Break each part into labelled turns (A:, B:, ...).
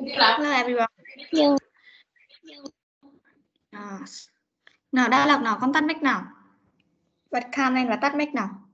A: Hello everyone. Nào đã lọc nào con tắt mic nào. Bật cam lên và tắt mic nào.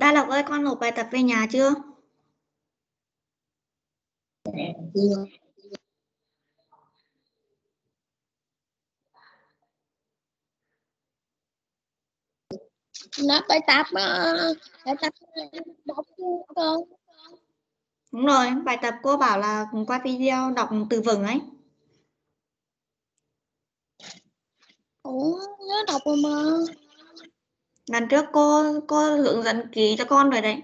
A: Đa Lộc ơi, con nộp bài tập về nhà chưa?
B: nó bài tập mà bài tập đọc con
A: Đúng rồi, bài tập cô bảo là qua video đọc từ vựng ấy.
B: ủa nhớ đọc rồi mà
A: Lần trước cô cô hướng dẫn ký cho con rồi đấy.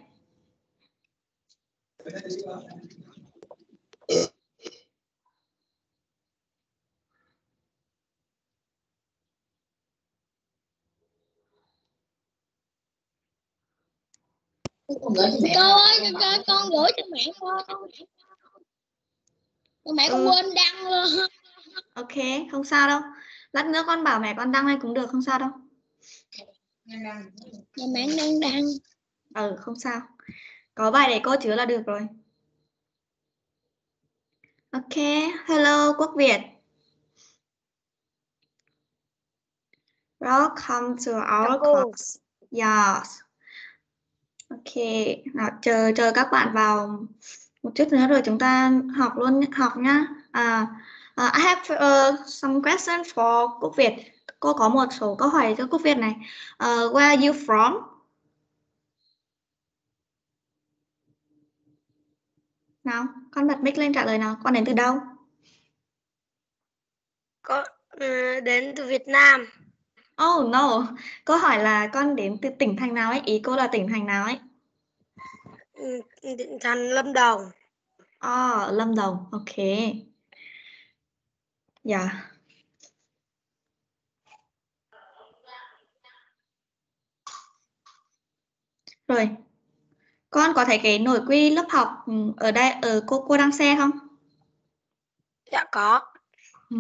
B: cô ơi con, con gửi cho mẹ con mẹ con
A: Ừ.
B: quên đăng luôn
A: Ok, không sao đâu. Lát nữa con bảo mẹ con đăng lên cũng được, không sao đâu.
B: Nhà mẹ đang đăng
A: Ừ, không sao. Có bài để cô chứa là được rồi. Ok, hello Quốc Việt. Welcome to our class. Yes. Ok, nào chờ chờ các bạn vào một chút nữa rồi chúng ta học luôn học nhá. À, à, I have uh, some question for Quốc Việt. Cô có một số câu hỏi cho Quốc Việt này. Uh, where are you from? Nào, con bật mic lên trả lời nào. Con đến từ đâu?
B: con
C: Ừ, đến từ Việt Nam.
A: Oh no, câu hỏi là con đến từ tỉnh thành nào ấy? Ý cô là tỉnh thành nào ấy?
C: Ừ, tỉnh thành Lâm Đồng.
A: Oh, Lâm Đồng, ok. Dạ. Rồi, con có thấy cái nội quy lớp học ừ, ở đây ở cô cô đang share không?
C: Dạ có.
A: Ừ.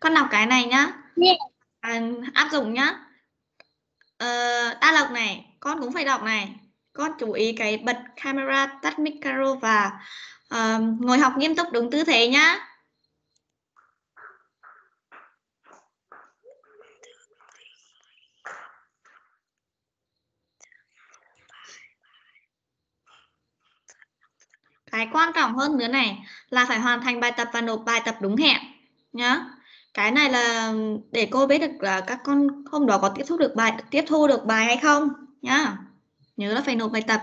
A: Con đọc cái này nhá.
C: Yeah.
A: À, áp dụng nhá. Ờ, đa lộc này, con cũng phải đọc này. Con chú ý cái bật camera, tắt micro và ờ, ngồi học nghiêm túc đúng tư thế nhá. Cái quan trọng hơn nữa này là phải hoàn thành bài tập và nộp bài tập đúng hẹn, nhá. Cái này là để cô biết được là các con hôm đó có tiếp thu được bài, tiếp thu được bài hay không, nhá. Nhớ là phải nộp bài tập.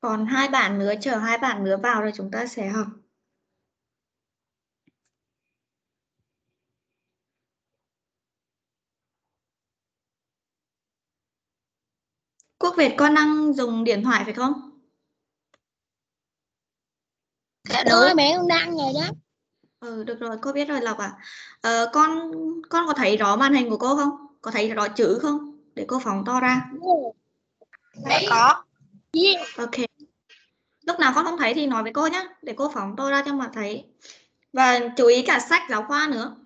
A: Còn hai bạn nữa chờ hai bạn nữa vào rồi chúng ta sẽ học. Quốc Việt con đang dùng điện thoại phải không?
C: Dạ đúng. mẹ con đang rồi đó.
A: Ừ được rồi, cô biết rồi Lộc à. Ờ, con con có thấy rõ màn hình của cô không? Có thấy rõ chữ không? Để cô phóng to ra.
C: Dạ có. Yeah.
A: Ok. Lúc nào con không thấy thì nói với cô nhé, để cô phóng to ra cho mà thấy. Và chú ý cả sách giáo khoa nữa.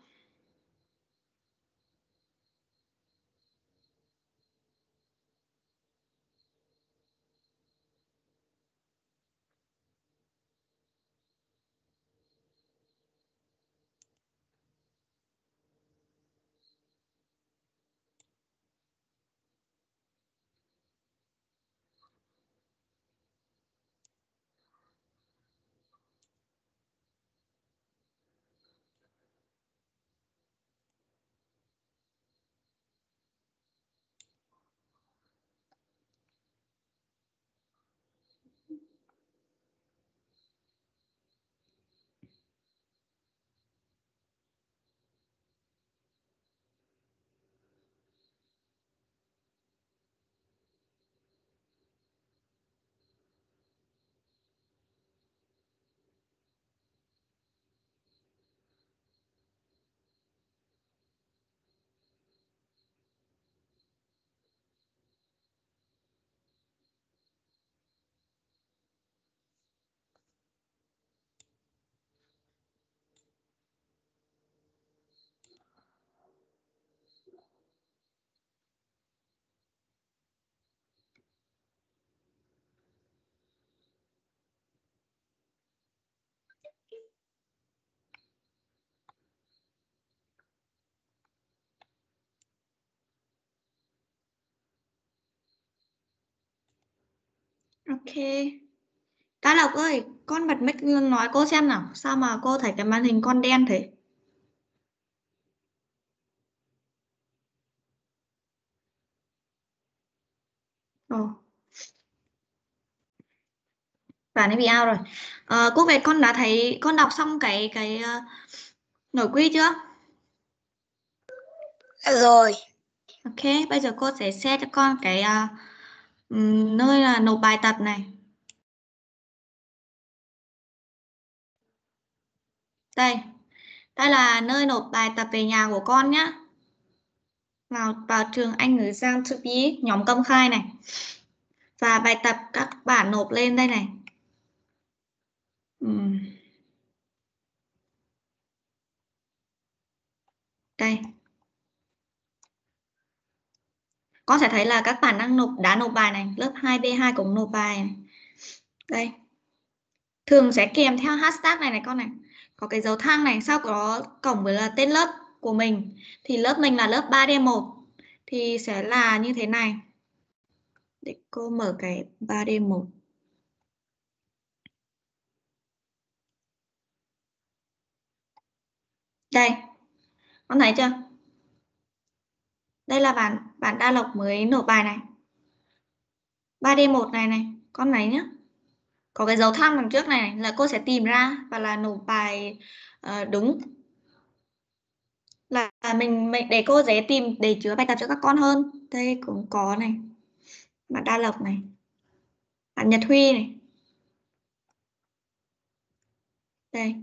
A: Ok. Cá Lộc ơi, con bật mic nói cô xem nào. Sao mà cô thấy cái màn hình con đen thế? Ồ. Bạn ấy bị out rồi. Ờ, Quốc Việt con đã thấy con đọc xong cái cái uh, nội quy chưa?
C: Rồi.
A: Ok, bây giờ cô sẽ share cho con cái uh, nơi là nộp bài tập này. Đây, đây là nơi nộp bài tập về nhà của con nhé. Vào vào trường Anh ngữ Giang thư ký nhóm công khai này. Và bài tập các bạn nộp lên đây này. Đây. Con sẽ thấy là các bạn đang nộp đã nộp bài này, lớp 2B2 cũng nộp bài này. Đây. Thường sẽ kèm theo hashtag này này con này. Có cái dấu thang này sau có cổng với là tên lớp của mình thì lớp mình là lớp 3D1 thì sẽ là như thế này. Để cô mở cái 3D1. Đây. Con thấy chưa? Đây là bạn bạn Đa Lộc mới nộp bài này. 3D1 này này, con này nhé. Có cái dấu thăng đằng trước này là cô sẽ tìm ra và là nộp bài uh, đúng. Là mình, mình để cô dễ tìm để chứa bài tập cho các con hơn. Đây cũng có này. Bạn Đa Lộc này. Bạn Nhật Huy này. Đây.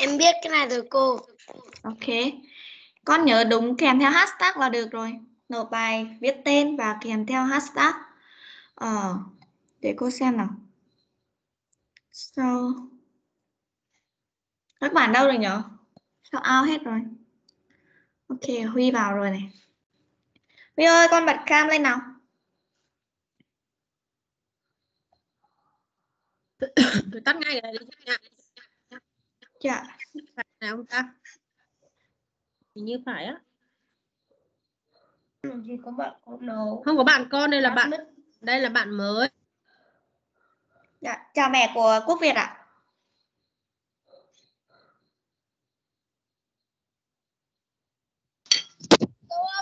C: Em biết cái này rồi cô.
A: Ok. Con nhớ đúng kèm theo hashtag là được rồi. Nộp bài viết tên và kèm theo hashtag. Ờ, để cô xem nào. Sao? Các bạn đâu rồi nhở? Sao out hết rồi? Ok, Huy vào rồi này. Huy ơi, con bật cam lên nào.
C: Tôi tắt ngay rồi.
A: Dạ.
C: Phải nào không ta? Hình như phải á.
A: Thì có bạn có đâu.
C: Không có bạn con đây là bạn đây là bạn mới.
A: Dạ, chào mẹ của Quốc Việt ạ.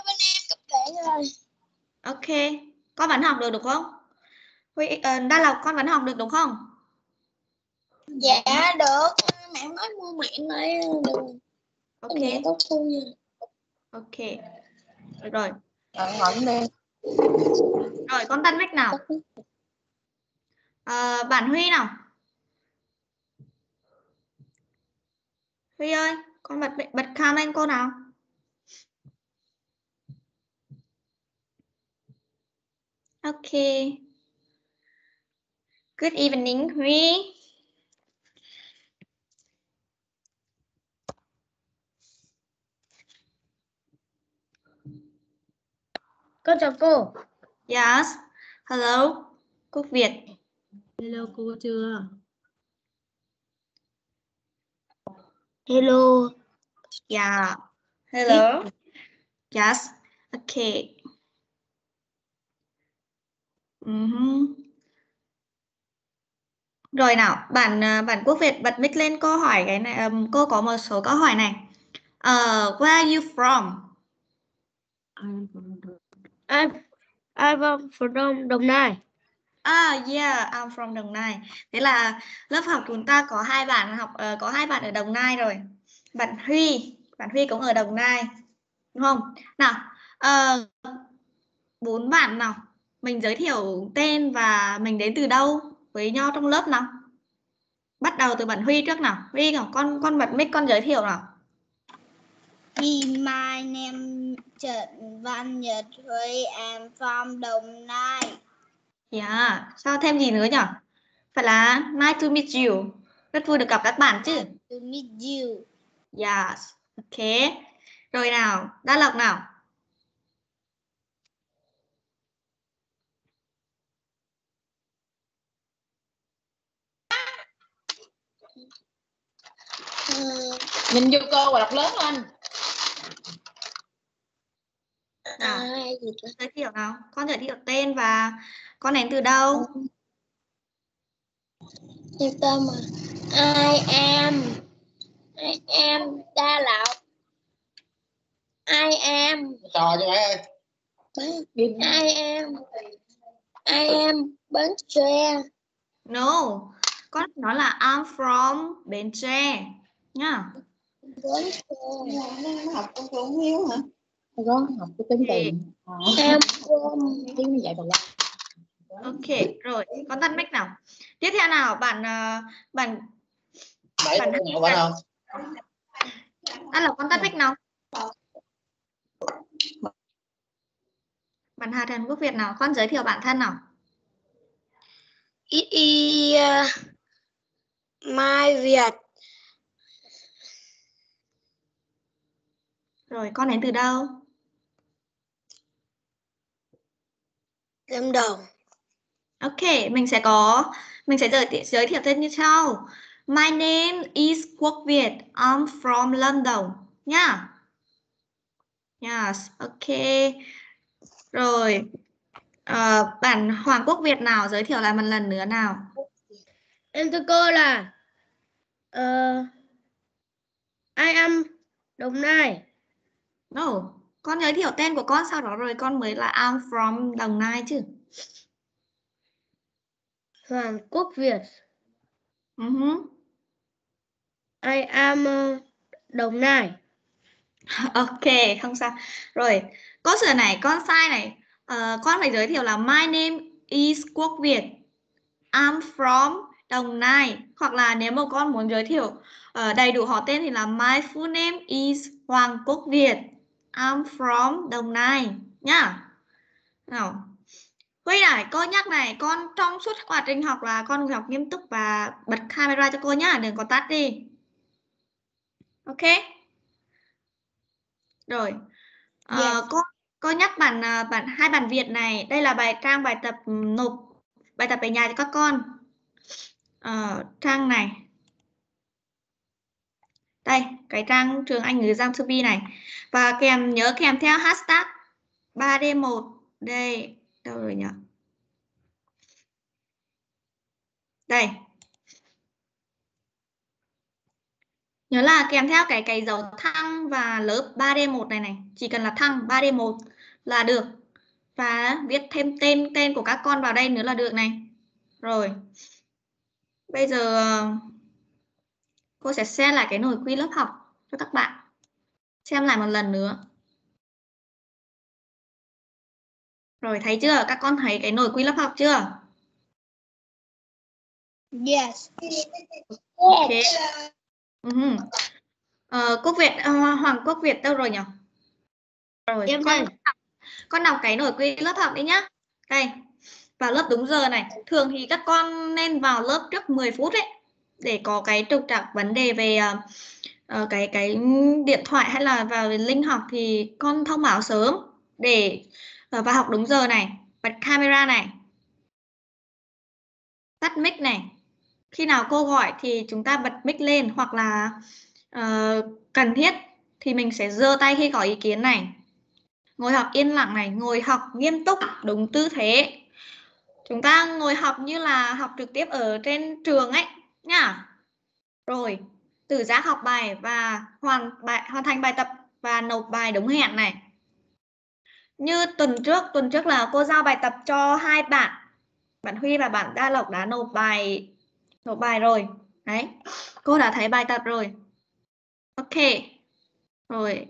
C: Bên em cấp lệ rồi.
A: Ok, con vẫn học được đúng không? Huy, uh, Đa Lộc con vẫn học được đúng không?
C: Dạ được. Mẹ nói mua mẹ được.
A: Ok.
C: Mẹ có thu nha.
A: Ok. Rồi.
C: Rồi ngẩn đi.
A: Rồi con tắt mic nào. À, bạn Huy nào. Huy ơi, con bật bật cam lên cô nào. Ok. Good evening, Huy.
C: Con chào cô.
A: Yes. Hello. Quốc Việt.
C: Hello cô chưa?
A: Hello. Yeah. Hello. Yes. Okay. Uh -huh. Rồi nào, bạn bạn Quốc Việt bật mic lên câu hỏi cái này um, cô có một số câu hỏi này. Uh, where are you from?
C: I'm from I'm I'm from Đồng Nai.
A: Ah, yeah, I'm from Đồng Nai. Thế là lớp học chúng ta có hai bạn học uh, có hai bạn ở Đồng Nai rồi. Bạn Huy, bạn Huy cũng ở Đồng Nai, đúng không? Nào, uh, bốn bạn nào, mình giới thiệu tên và mình đến từ đâu với nhau trong lớp nào. Bắt đầu từ bạn Huy trước nào. Huy nào, con con bật mic con giới thiệu nào.
C: Hi, my name Trần Văn Nhật Huy, I'm from Đồng Nai.
A: Yeah, sao thêm gì nữa nhỉ? Phải là nice to meet you. Rất vui được gặp các bạn chứ.
C: To meet you.
A: Yes, ok. Rồi nào, Đa Lộc nào.
C: Nhìn vô cô và đọc lớn lên. Gì đó
A: giới thiệu nào. Con giới thiệu tên và con đến từ đâu?
C: Yên tâm mà I am I am Đa Lộc I am
D: trò cho mấy ơi
C: I am I am Bến Tre
A: No. Con nói là I'm from Bến Tre. Nhá.
C: Bến Tre
E: học con cũng hiếu hả?
D: Có học cái tính tiền
C: Em from
D: tiếng như vậy bằng
A: Ok, rồi. Con tắt mic nào. Tiếp theo nào, bạn ờ, bạn Bạn-
D: không
A: Ăn là con tắt mic nào. Bạn Hà Trần Quốc Việt nào, con giới thiệu bản thân nào.
C: It is Mai Việt
A: Rồi, con đến từ đâu?
C: Lâm Đồng
A: Ok, mình sẽ có mình sẽ giới thiệu giới thiệu tên như sau. My name is Quốc Việt. I'm from London. Nha. Yes, ok. Rồi. Ờ, bản Hoàng Quốc Việt nào giới thiệu lại một lần nữa nào.
C: Em thưa cô là ờ, I am Đồng Nai
A: No, con giới thiệu tên của con sau đó rồi con mới là I'm from Đồng Nai chứ.
C: Hoàng Quốc Việt
A: Uh-huh.
C: I am ờ, Đồng Nai
A: Ok, không sao. Rồi, có sửa này, con sai này. Ờ, con phải giới thiệu là My name is Quốc Việt. I'm from Đồng Nai. Hoặc là nếu mà con muốn giới thiệu ờ, đầy đủ họ tên thì là My full name is Hoàng Quốc Việt. I'm from Đồng Nai. Nhá. Nào. Huy này, cô nhắc này, con trong suốt quá trình học là con học nghiêm túc và bật camera cho cô nhá, đừng có tắt đi. Ok? Rồi. Ờ,
C: Yes.
A: cô cô nhắc bản à, bản hai bản Việt này. Đây là bài trang bài tập nộp bài tập về nhà cho các con. Ờ, trang này. Đây, cái trang trường Anh ngữ Giang Subi này. Và kèm nhớ kèm theo hashtag 3D1. Đây, đâu rồi nhỉ? Đây. Nhớ là kèm theo cái cái dấu thăng và lớp 3D1 này này, chỉ cần là thăng 3D1 là được. Và viết thêm tên tên của các con vào đây nữa là được này. Rồi. Bây giờ cô sẽ share lại cái nồi quy lớp học cho các bạn. Xem lại một lần nữa. Rồi thấy chưa? Các con thấy cái nồi quy lớp học chưa?
C: Yes
A: Ok. Ừ. Ờ, Quốc Việt ờ, Hoàng Quốc Việt đâu rồi nhỉ? Rồi,
C: Em
A: con
C: đây.
A: con đọc cái nổi quy lớp học đi nhá. Đây. Vào lớp đúng giờ này. Thường thì các con nên vào lớp trước 10 phút đấy để có cái trục trặc vấn đề về uh, cái cái điện thoại hay là vào linh học thì con thông báo sớm để uh, vào học đúng giờ này, bật camera này. Tắt mic này. Khi nào cô gọi thì chúng ta bật mic lên hoặc là uh, cần thiết thì mình sẽ giơ tay khi có ý kiến này. Ngồi học yên lặng này, ngồi học nghiêm túc, đúng tư thế. Chúng ta ngồi học như là học trực tiếp ở trên trường ấy nha. Rồi, tự giác học bài và hoàn bài hoàn thành bài tập và nộp bài đúng hẹn này. Như tuần trước, tuần trước là cô giao bài tập cho hai bạn. Bạn Huy và bạn Đa Lộc đã nộp bài nộp bài rồi. Đấy. Cô đã thấy bài tập rồi. Ok. Rồi.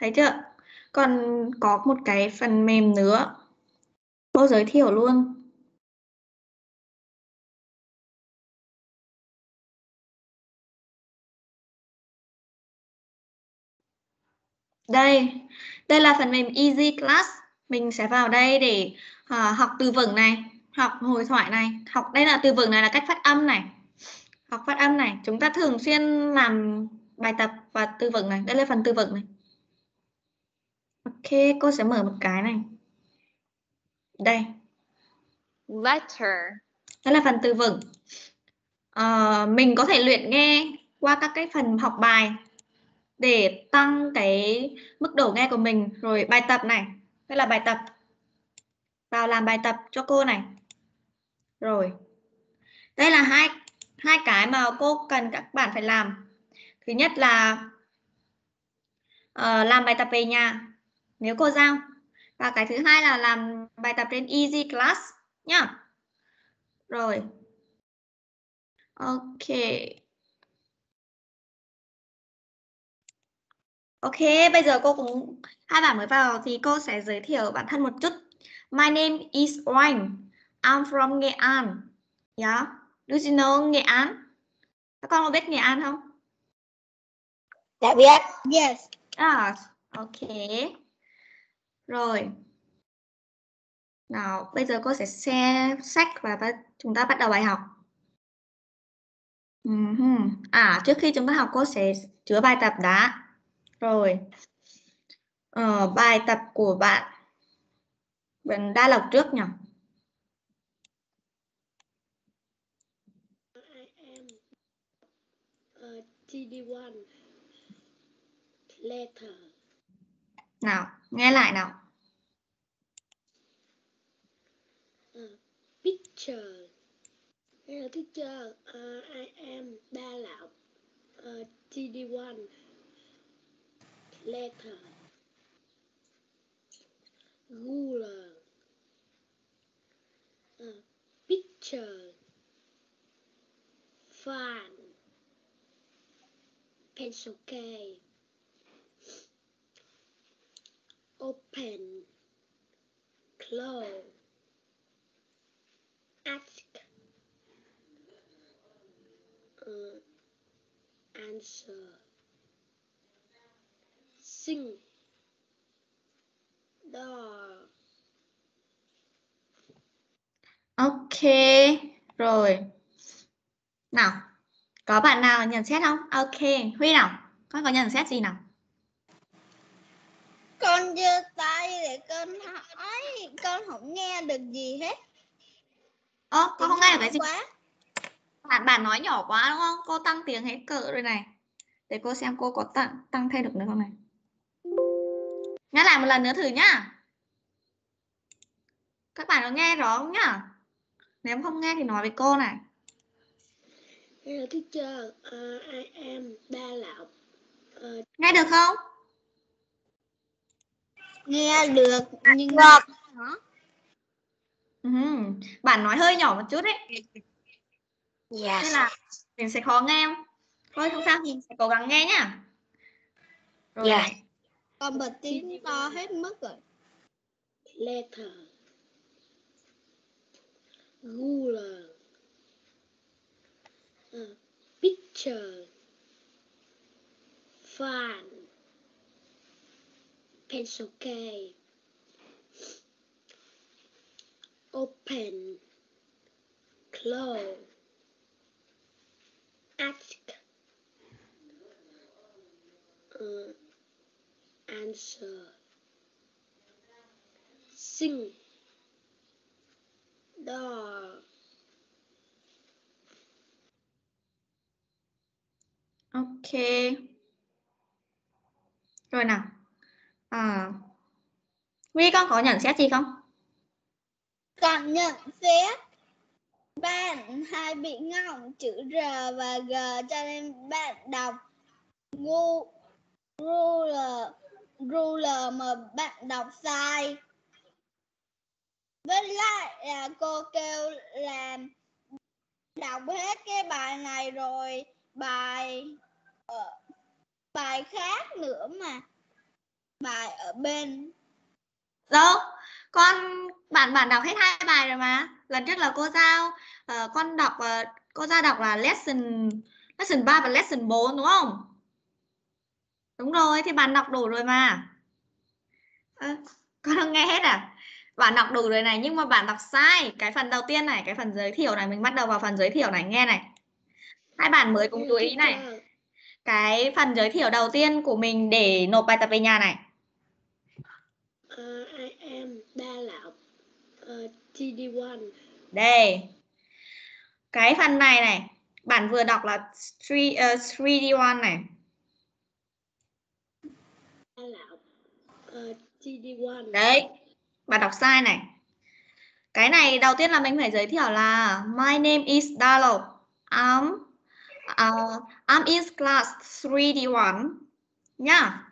A: Thấy chưa? Còn có một cái phần mềm nữa. Cô giới thiệu luôn. Đây, đây là phần mềm Easy Class. Mình sẽ vào đây để à, học từ vựng này, học hồi thoại này, học đây là từ vựng này là cách phát âm này. Học phát âm này, chúng ta thường xuyên làm bài tập và từ vựng này. Đây là phần từ vựng này. Ok, cô sẽ mở một cái này. Đây,
E: Letter.
A: đó là phần từ vựng. Ờ, mình có thể luyện nghe qua các cái phần học bài để tăng cái mức độ nghe của mình. Rồi bài tập này, đây là bài tập. Vào làm bài tập cho cô này. Rồi đây là hai hai cái mà cô cần các bạn phải làm. Thứ nhất là uh, làm bài tập về nhà nếu cô giao. Và cái thứ hai là làm bài tập trên easy class nhá. Rồi. Ok. Ok bây giờ cô cũng hai bạn mới vào thì cô sẽ giới thiệu bản thân một chút my name is Oanh I'm from Nghệ An yeah do you know Nghệ An các con có biết Nghệ An không
F: Dạ biết.
C: Yes.
A: À, ok. Rồi. Nào, bây giờ cô sẽ xem sách và chúng ta bắt đầu bài học. Ừm, À, trước khi chúng ta học cô sẽ chứa bài tập đã. Rồi. Ờ, bài tập của bạn. Bạn đã lọc trước nhỉ?
G: I am uh, TD1 letter
A: Nào, nghe lại nào.
G: uh, picture. Hello teacher, uh, I am Ba Lộc ờ, uh, TD1 letter. Ruler. Uh, picture. Fan. Pencil case. Open. Close. Ask. Uh, answer sing door
A: Ok, rồi. Nào, có bạn nào nhận xét không? Ok, Huy nào, con có nhận xét gì nào?
C: Con giơ tay để con hỏi, con không nghe được gì hết.
A: Ơ, con không nghe được cái gì?
C: Quá.
A: Bạn bạn nói nhỏ quá đúng không? Cô tăng tiếng hết cỡ rồi này. Để cô xem cô có tăng tăng thêm được nữa không này. Nhắc lại một lần nữa thử nhá. Các bạn có nghe rõ không nhá? Nếu không nghe thì nói với cô này.
G: Hello teacher, uh, I am Đa Lộc uh,
A: Nghe được không?
C: Nghe được nhưng
F: Được.
C: Hả?
A: Ừm, Bạn nói hơi nhỏ một chút đấy.
F: Yes.
A: Nên là mình sẽ khó nghe. Thôi không sao, mình sẽ cố gắng nghe nhá. Rồi.
F: Dạ.
C: Con bật tiếng to hết mức rồi.
G: letter ruler uh, picture fan. Pencil case. Open. Close. Ask. Uh, answer sing door
A: Ok. Rồi nào. À. Huy con có nhận xét gì không?
C: Con nhận xét bạn hay bị ngọng chữ R và G cho nên bạn đọc ngu ruler ruler mà bạn đọc sai. Với lại là cô kêu làm đọc hết cái bài này rồi bài ở bài khác nữa mà bài ở bên
A: Đâu? Con bạn bạn đọc hết hai bài rồi mà. Lần trước là cô giao uh, con đọc uh, cô giao đọc là lesson lesson 3 và lesson 4 đúng không? Đúng rồi, thì bạn đọc đủ rồi mà. Ơ, con không nghe hết à? Bạn đọc đủ rồi này nhưng mà bạn đọc sai. Cái phần đầu tiên này, cái phần giới thiệu này mình bắt đầu vào phần giới thiệu này nghe này. Hai bạn mới cùng chú ý này. Cái phần giới thiệu đầu tiên của mình để nộp bài tập về nhà này.
G: uh, I am Đa Lộc uh, TD1
A: Đây. Cái phần này này, bạn vừa đọc là 3 uh, 3D1 này.
G: Đa Lộc
F: uh, TD1.
A: Đấy, bạn đọc sai này. Cái này đầu tiên là mình phải giới thiệu là My name is Dalo. I'm uh, I'm in class 3D1 nhá.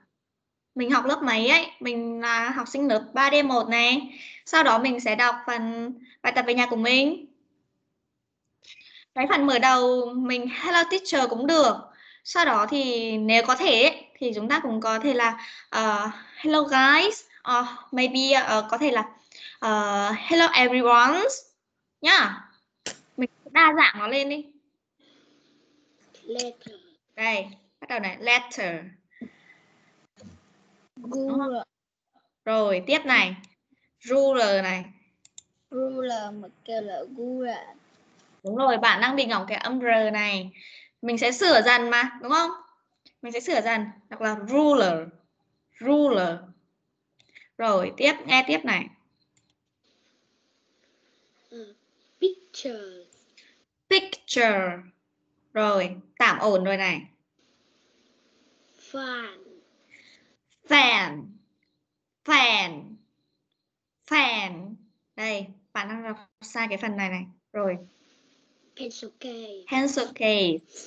A: Mình học lớp mấy ấy? Mình là học sinh lớp 3D1 này. Sau đó mình sẽ đọc phần bài tập về nhà của mình. Cái phần mở đầu mình hello teacher cũng được. Sau đó thì nếu có thể ấy, thì chúng ta cũng có thể là uh, hello guys, uh, maybe uh, có thể là uh, hello everyone nhá. Mình đa dạng nó lên đi.
F: Letter.
A: Đây, bắt đầu này, letter.
C: Ruler.
A: Rồi, tiếp này. Ruler này.
C: Ruler mà kêu là ruler.
A: Đúng rồi, bạn đang bị ngỏng cái âm R này. Mình sẽ sửa dần mà, đúng không? Mình sẽ sửa dần. Hoặc là ruler. Ruler. Rồi, tiếp, nghe tiếp này.
F: Uh, picture.
A: Picture. Rồi, tạm ổn rồi này.
F: Fan.
A: Fan. Fan. Fan. Đây, bạn đang đọc sai cái phần này này. Rồi,
F: Pencil case.
A: pencil case.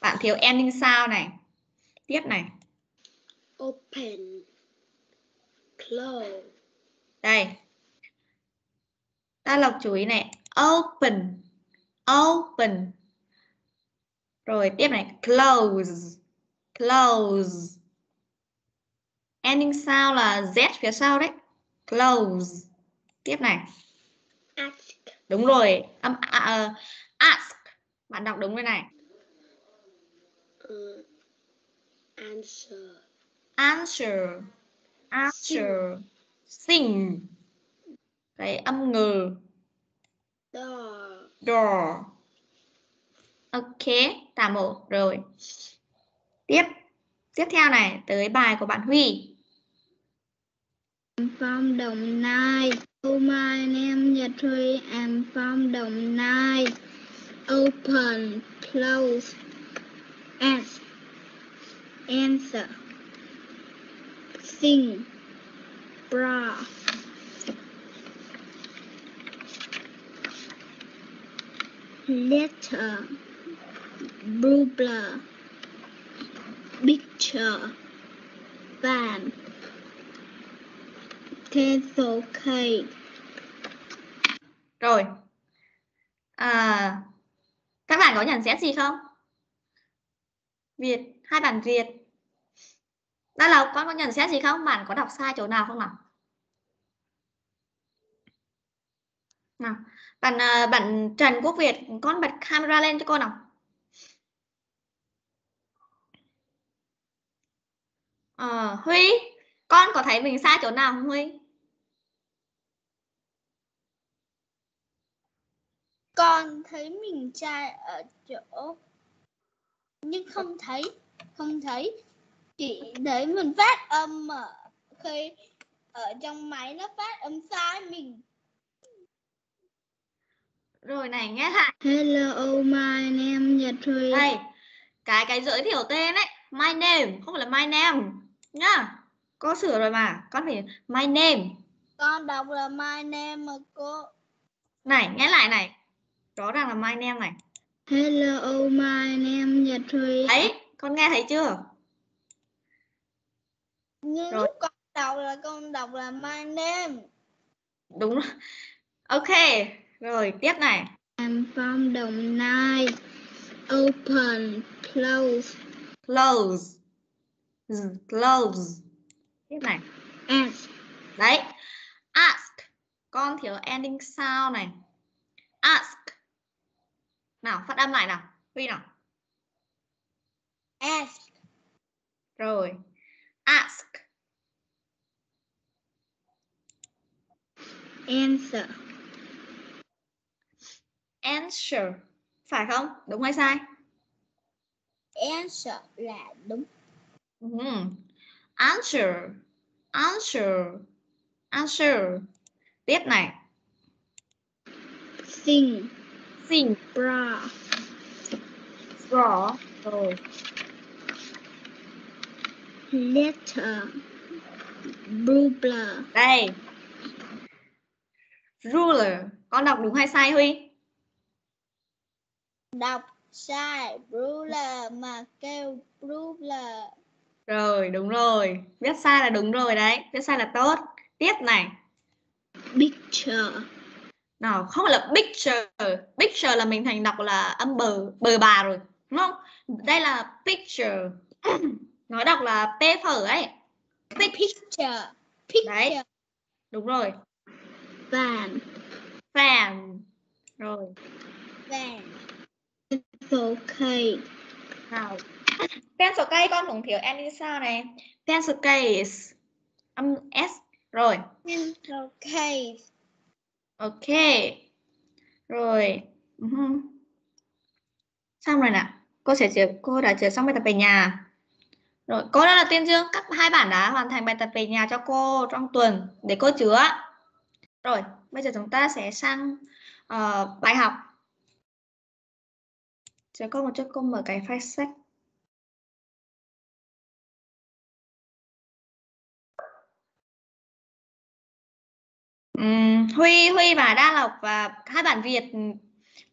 A: Bạn thiếu ending sound này. Tiếp này.
F: Open. Close.
A: Đây. Ta lọc chú ý này. Open. Open. Rồi tiếp này. Close. Close. Ending sound là Z phía sau đấy. Close. Tiếp này.
F: Ask.
A: Đúng rồi. Âm à, à, ask. Bạn đọc đúng rồi này.
F: Uh, answer.
A: Answer. Answer. Sing. Cái âm ngừ.
F: Door.
A: door. Ok, tạm ổn rồi. Tiếp, tiếp theo này tới bài của bạn Huy.
C: I'm from Đồng Nai. Oh my name is Huy. I'm from Đồng Nai. Open, close, ask, answer, sing, bra. Letter, ruler, picture, van. Pencil case.
A: Rồi. À, các bạn có nhận xét gì không? Việt, hai bạn Việt. Đã là con có nhận xét gì không? Bạn có đọc sai chỗ nào không nào? Nào, bạn à, bạn Trần Quốc Việt, con bật camera lên cho con nào. à, Huy, con có thấy mình sai chỗ nào không Huy?
C: Con thấy mình sai ở chỗ nhưng không thấy không thấy chỉ thấy mình phát âm mà khi ở trong máy nó phát âm sai mình.
A: Rồi này, nghe lại.
C: Hello my name is Thùy
A: đây cái cái giới thiệu tên ấy my name không phải là my name nhá. Có sửa rồi mà con phải my name.
C: Con đọc là my name mà cô.
A: Này nghe lại này. Rõ ràng là my name này.
C: Hello my name is Thùy
A: đấy con nghe thấy chưa
C: nhưng
A: Rồi.
C: lúc con đọc là con đọc là my name.
A: Đúng rồi. ok rồi tiếp này.
C: I'm from Đồng Nai. Open close.
A: Close. Z- close. Tiếp này.
C: Ask.
A: Đấy. Ask. Con thiếu ending sound này. Ask. Nào phát âm lại nào. Huy nào.
C: Ask.
A: Rồi ask.
C: Answer.
A: Answer. Phải không? Đúng hay sai?
C: Answer là đúng.
A: Ừm. answer. Answer. Answer. Tiếp này.
C: Sing.
A: Sing.
C: Bra.
A: Draw rồi
C: letter
F: Ruler.
A: Đây. Ruler. Con đọc đúng hay sai Huy?
C: Đọc sai ruler mà kêu ruler.
A: Rồi, đúng rồi. Viết sai là đúng rồi đấy. Viết sai là tốt. Tiếp này.
F: Picture.
A: Nào, không phải là picture. Picture là mình thành đọc là âm bờ, bờ bà rồi. Đúng không? Đây là picture. Nói đọc là p phở ấy.
C: Picture. Picture.
A: Đấy. Đúng rồi.
F: Van.
A: Fan. Rồi.
C: Van.
F: Okay.
A: Nào. Pencil case con cũng thiếu N như sau này. Pencil case. Âm S. Rồi.
C: Pencil case.
A: Ok. Rồi. Uh-huh. Xong rồi nè. Cô sẽ chữa, cô đã chữa xong bài tập về nhà. Rồi, cô đã là Tuyên Dương. Các hai bạn đã hoàn thành bài tập về nhà cho cô trong tuần để cô chữa. Rồi, bây giờ chúng ta sẽ sang uh, bài học. Chờ cô một chút cô mở cái file sách. Huy, Huy và Đa Lộc và hai bạn Việt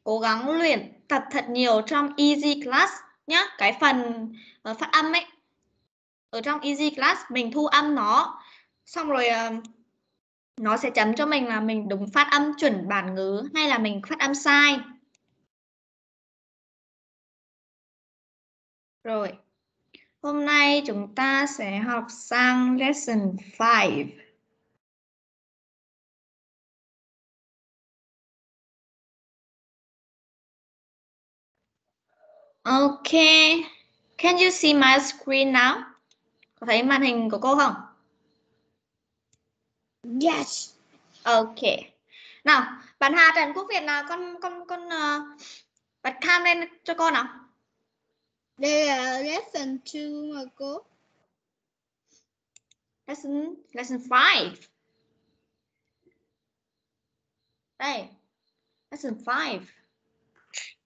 A: cố gắng luyện tập thật nhiều trong Easy Class nhá. Cái phần ờ, phát âm ấy. Ở trong Easy Class, mình thu âm nó xong rồi ờ, nó sẽ chấm cho mình là mình đúng phát âm chuẩn bản ngữ hay là mình phát âm sai. Rồi. Hôm nay chúng ta sẽ học sang lesson 5. Okay. Can you see my screen now? Có thấy màn hình của cô không?
C: Yes.
A: Ok. Nào, bạn Hà Trần Quốc Việt nào con con con uh, bật cam lên cho con nào.
C: Đây là lesson 2 mà cô.
A: Lesson lesson 5. Đây. Lesson 5.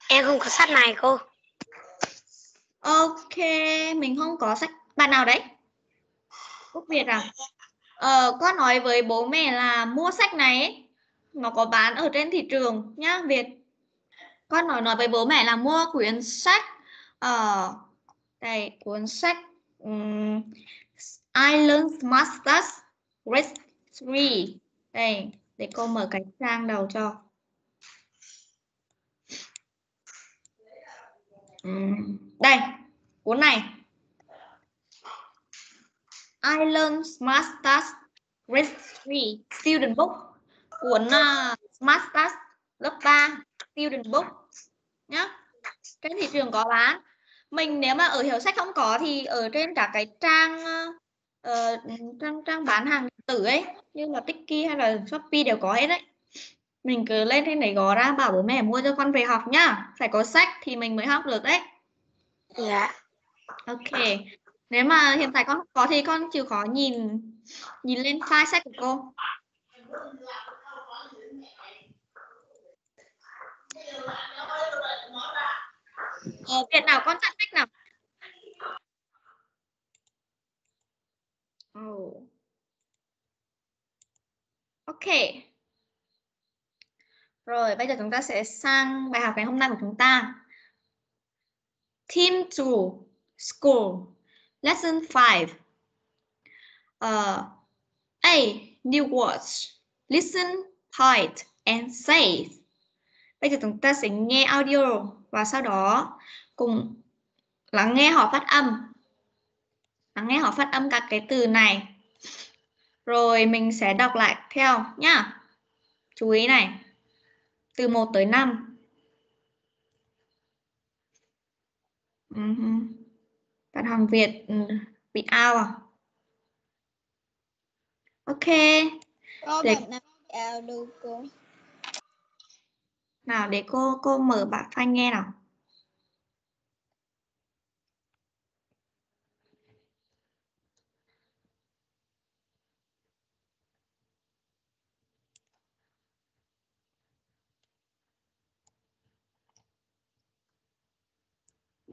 E: Em không có sách này cô.
A: Ok, mình không có sách. Bạn nào đấy? Quốc Việt à? Ờ, con nói với bố mẹ là mua sách này ấy, nó có bán ở trên thị trường nhá Việt. Con nói nói với bố mẹ là mua quyển sách ờ đây cuốn sách um, Island Masters Grade 3. Đây, để cô mở cái trang đầu cho. Ừm, đây, cuốn này. Island Masters Grade 3 Student Book. Cuốn uh, Masters lớp 3 Student Book nhá. Trên thị trường có bán. Mình nếu mà ở hiệu sách không có thì ở trên các cái trang uh, trang trang bán hàng điện tử ấy như là Tiki hay là Shopee đều có hết đấy. Mình cứ lên trên đấy gõ ra bảo bố mẹ mua cho con về học nhá. Phải có sách thì mình mới học được đấy.
E: Dạ.
A: Ok. Nếu mà hiện tại con có thì con chịu khó nhìn nhìn lên file sách của cô. Ờ, viện nào con chặn sách nào? Oh. Ok. Rồi, bây giờ chúng ta sẽ sang bài học ngày hôm nay của chúng ta. Team to School, Lesson 5. Uh, A. New words. Listen, point, and say. Bây giờ chúng ta sẽ nghe audio và sau đó cùng lắng nghe họ phát âm. Lắng nghe họ phát âm các cái từ này. Rồi mình sẽ đọc lại theo nhá. Chú ý này. Từ 1 tới 5. Uh-huh. Ừ bạn Hoàng Việt ừ, bị out à? Ok. Để-
C: bạn nào cô?
A: Để cô cô mở bạn file nghe nào.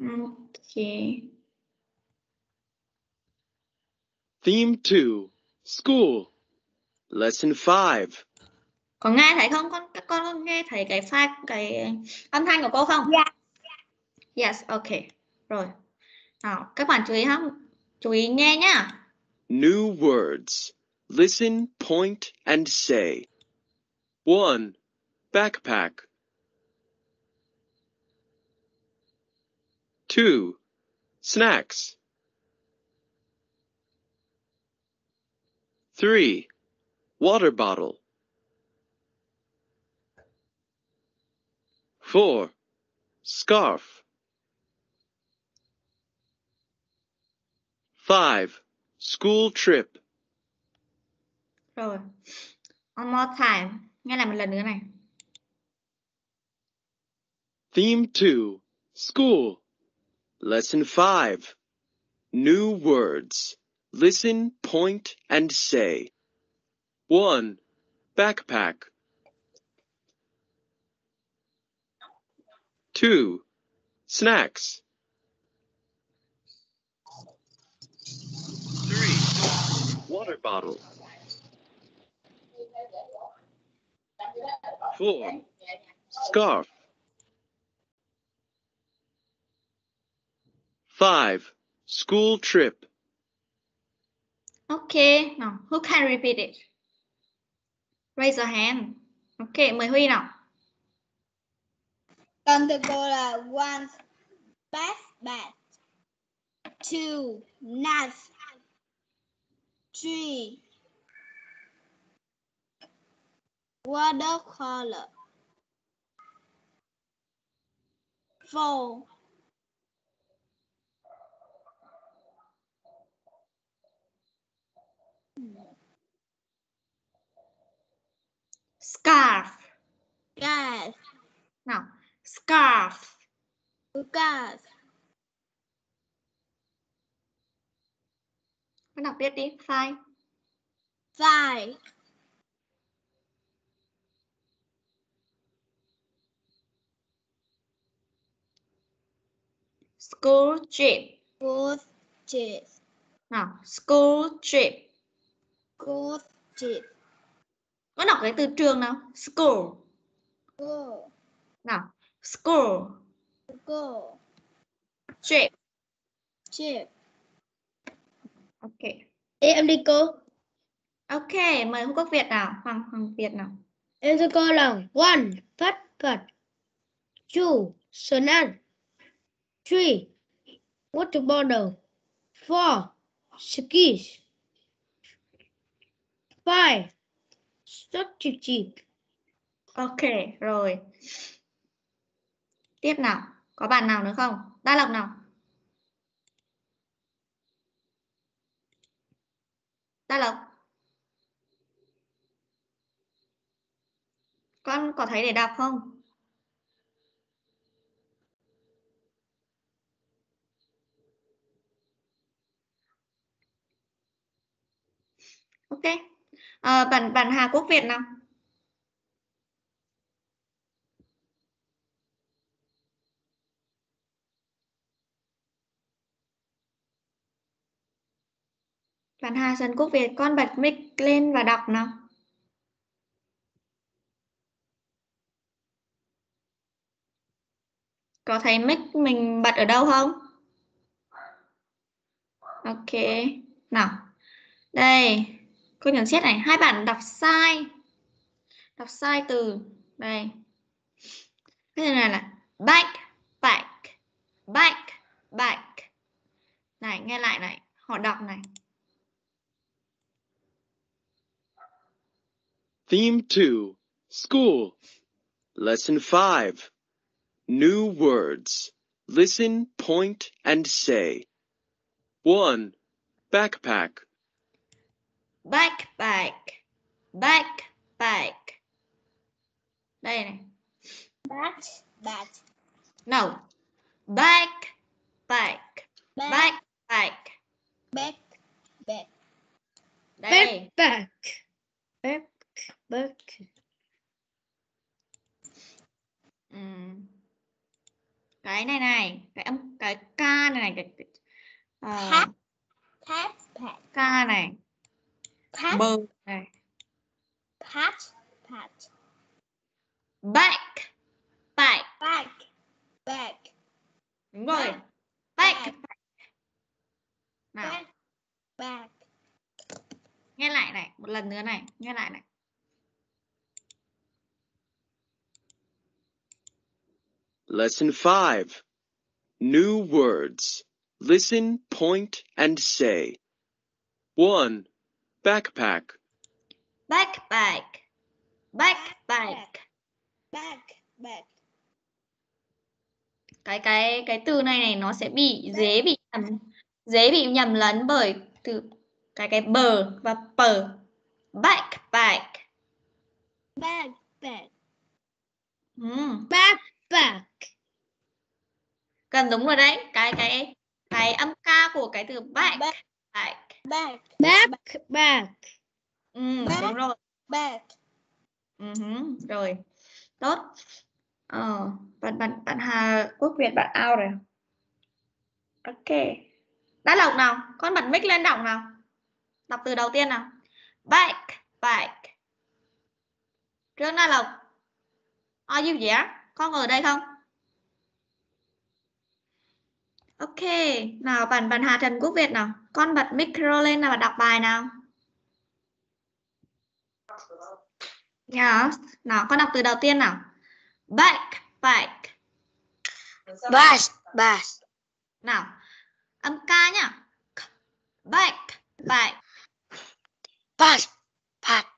A: Ok.
H: Theme 2 School. Lesson 5.
A: có nghe thấy không con các con có nghe thấy cái file cái âm thanh của cô không
C: Dạ.
A: yes ok rồi nào các bạn chú ý không chú ý nghe nhá
H: New words. Listen, point, and say. 1. Backpack. 2. Snacks. 3. Water bottle. 4. Scarf. 5. School trip.
A: rồi one more time nghe lại một lần nữa này
H: Theme 2 School Lesson 5 New words. Listen, point, and say. 1. Backpack. 2. Snacks. 3. Water bottle. 4. Scarf. 5. School trip.
A: Ok now who can repeat it? Raise your hand. Ok mời Huy nào.
C: Con one backpack, two knife, three. Watercolor, four
A: scarf.
C: Gas,
A: nào scarf.
C: Gas,
A: con đọc tiếp đi five
C: five
A: school trip.
C: Good chip,
A: nào school trip.
C: good chip,
A: có đọc cái từ trường nào school
C: go,
A: nào school
C: go,
A: trip
C: chip.
A: ok
E: Em đi cô.
A: ok mời Hữu Quốc Việt nào Hoàng Hoàng Việt nào
E: Em cho cô là one phát vật. Two snack. Three water bottle. Four skis. Five rất chip chip.
A: ok, rồi. Tiếp nào. Có bạn nào nữa không? Đa Lộc nào? Đa Lộc. Con có thấy để đọc không? Ok à, bạn bạn Hà Quốc Việt nào? Bạn Hà Trần Quốc Việt con bật mic lên và đọc nào. Có thấy mic mình bật ở đâu không? Ok nào. Đây cô nhận xét này hai bạn đọc sai đọc sai từ đây cái này là back back back back này nghe lại này họ đọc này
H: Theme 2 School. Lesson 5 New words. Listen, point, and say. 1. Backpack
A: backpack. Backpack. Đây này.
C: Back, back,
A: no. Backpack.
C: Back,
A: backpack.
C: Back, back.
A: đây
E: Backpack. Back. Back.
A: Ừm. cái này này. Cái âm cái k này này. Cái ờ, Này
C: Pat. Pat. Pat.
A: back back
C: Back. Back.
A: đúng rồi
C: Back.
A: back nào
C: Back. Back.
A: nghe lại này một lần nữa này nghe lại này
H: Lesson 5. New words. Listen, point, and say. 1. Backpack.
A: backpack backpack
C: Back. Back.
A: cái cái cái từ này này nó sẽ bị dễ bị nhầm dễ bị nhầm lẫn bởi từ cái cái bờ và pờ backpack
C: Back. Back.
A: Ừm,
E: Backpack.
A: gần đúng rồi đấy cái cái cái âm ca của cái từ back
C: Back.
A: Back.
C: Back.
E: Backpack.
A: Ừm,
C: Back.
A: đúng rồi.
C: Back.
A: Ừ hứ, rồi. Tốt. Ờ, bạn bạn bạn Hà Quốc Việt bạn out rồi. Ok. Đã đọc nào? Con bật mic lên đọc nào? Đọc từ đầu tiên nào? Back back. Trương Đa Lộc. Are you there? Con ở đây không ok nào bạn bạn Hà Trần Quốc Việt nào con bật micro lên nào và đọc bài nào Yes. Nào, con đọc từ đầu tiên nào. Back, back.
E: Bash. Bash.
A: Nào, âm ca nhá. Back, back.
E: Bash. Bash.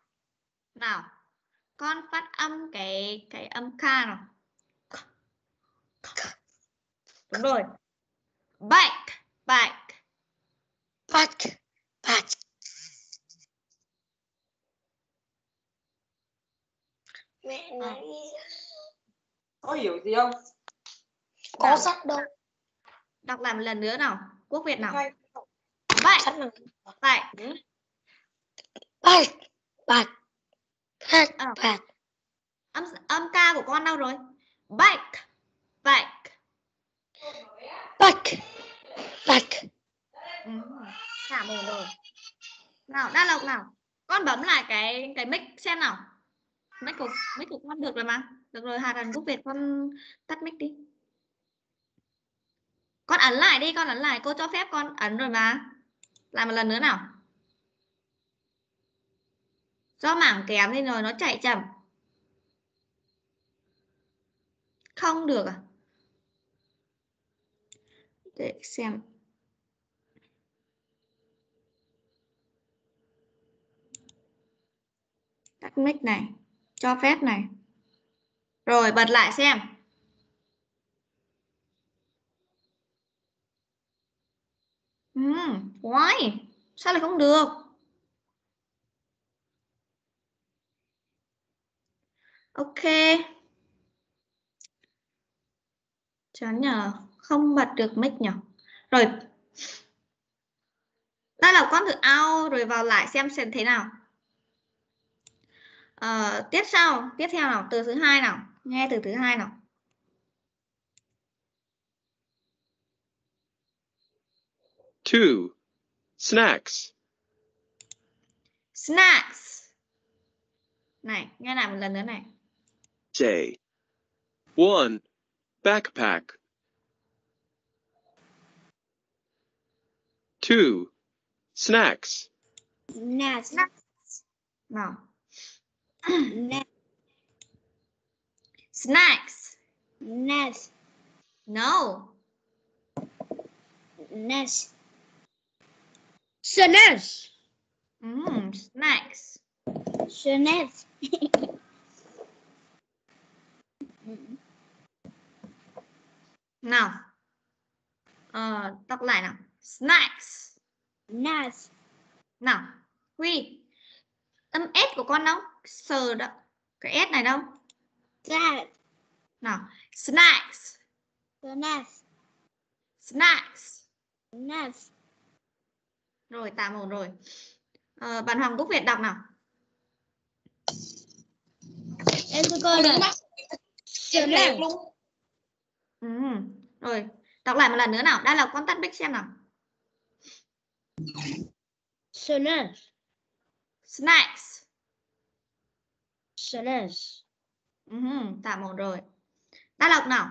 A: Nào, con phát âm cái cái âm ca nào. Đúng rồi. Back, back.
E: Back. Back. Mẹ nói
D: có hiểu gì không
E: có sách đâu.
A: Đọc lại một lần nữa nào. Quốc Việt nào.
E: Sách nào.
A: back.
E: Back. Back. Back.
A: Ờ.
E: Back.
A: Âm âm ca của con đâu rồi? Back, back.
E: Back. Bạch
A: Ừ. Mồm rồi. Nào, Đa Lộc nào. Con bấm lại cái cái mic xem nào. Mic của mic của con được rồi mà. Được rồi, Hà Trần Quốc Việt con tắt mic đi. Con ấn lại đi, con ấn lại. Cô cho phép con ấn rồi mà. Làm một lần nữa nào. Do mảng kém nên rồi nó chạy chậm. Không được à? Để xem. tắt mic này, cho phép này. Rồi, bật lại xem. Ừ why? Sao lại không được? Ok. Chán nhờ không bật được mic nhở rồi đây là con thử out rồi vào lại xem xem thế nào Ờ, tiếp sau tiếp theo nào từ thứ hai nào nghe từ thứ hai nào
H: Two. Snacks.
A: snacks này nghe lại một lần nữa này
H: Say. One. Backpack. Two. Snacks.
C: Nas.
A: nào
C: Nas.
A: snacks
C: Nas.
A: no
C: Nas.
E: Snacks.
A: Ừm, mm-hmm. snacks
C: Snacks.
A: nào Ờ, đọc lại nào snacks.
C: Nas.
A: nào huy âm s của con đâu? Sờ đó. Cái s này đâu?
C: Salad.
A: nào snacks.
C: Nas.
A: snacks.
C: Nas.
A: rồi tạm ổn rồi. Ờ, bạn Hoàng Quốc Việt đọc nào?
C: Em cho con là
E: Snacks.
A: Ừm, rồi đọc lại một lần nữa nào. Đây là con tắt mic xem nào
E: Snacks.
A: snacks
E: Snacks.
A: Ừm, tạm ổn rồi ta đọc nào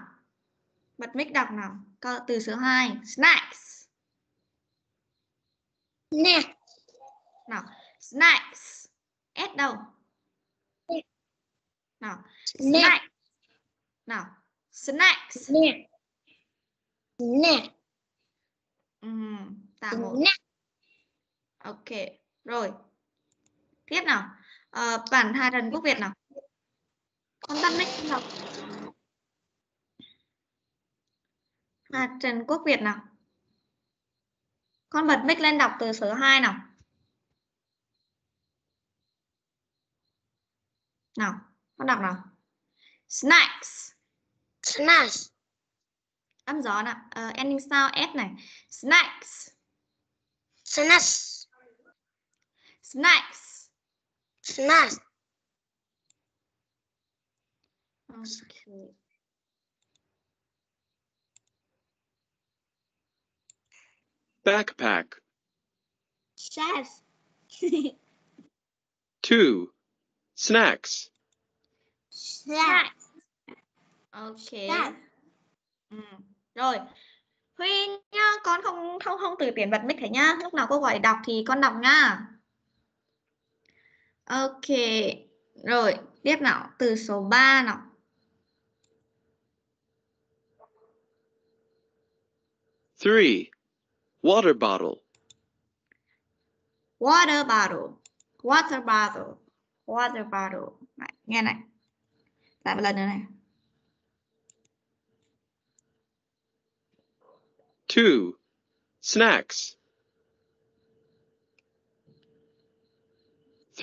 A: bật mic đọc nào câu từ số 2 snacks
E: Snack.
A: nào snacks s đâu nào
E: Snack.
A: snack nào snacks
E: Snack. Snack.
A: Ừm, tạm ổn
E: Snack.
A: Ok rồi. Tiếp nào. Ờ, bản Hà Trần Quốc Việt nào? Con tắt mic không đọc Trần Quốc Việt nào? Con bật mic lên đọc từ số 2 nào? Nào con đọc nào? Snacks.
E: Snacks.
A: âm gió nào? Ờ, ending sound s này. Snacks.
E: Snacks.
A: snacks
E: Snacks.
A: okay.
H: Backpack.
C: Snacks.
H: 2. Snacks.
C: Snacks.
A: ok
C: Snacks.
A: ừ. rồi Huy nhá con không không không từ tiền bật mic thế nhá lúc nào cô gọi đọc thì con đọc nhá ok rồi tiếp nào từ số 3 nào
H: Three. Water bottle.
A: water bottle water bottle water bottle này, nghe này lại một lần nữa này
H: Two. Snacks.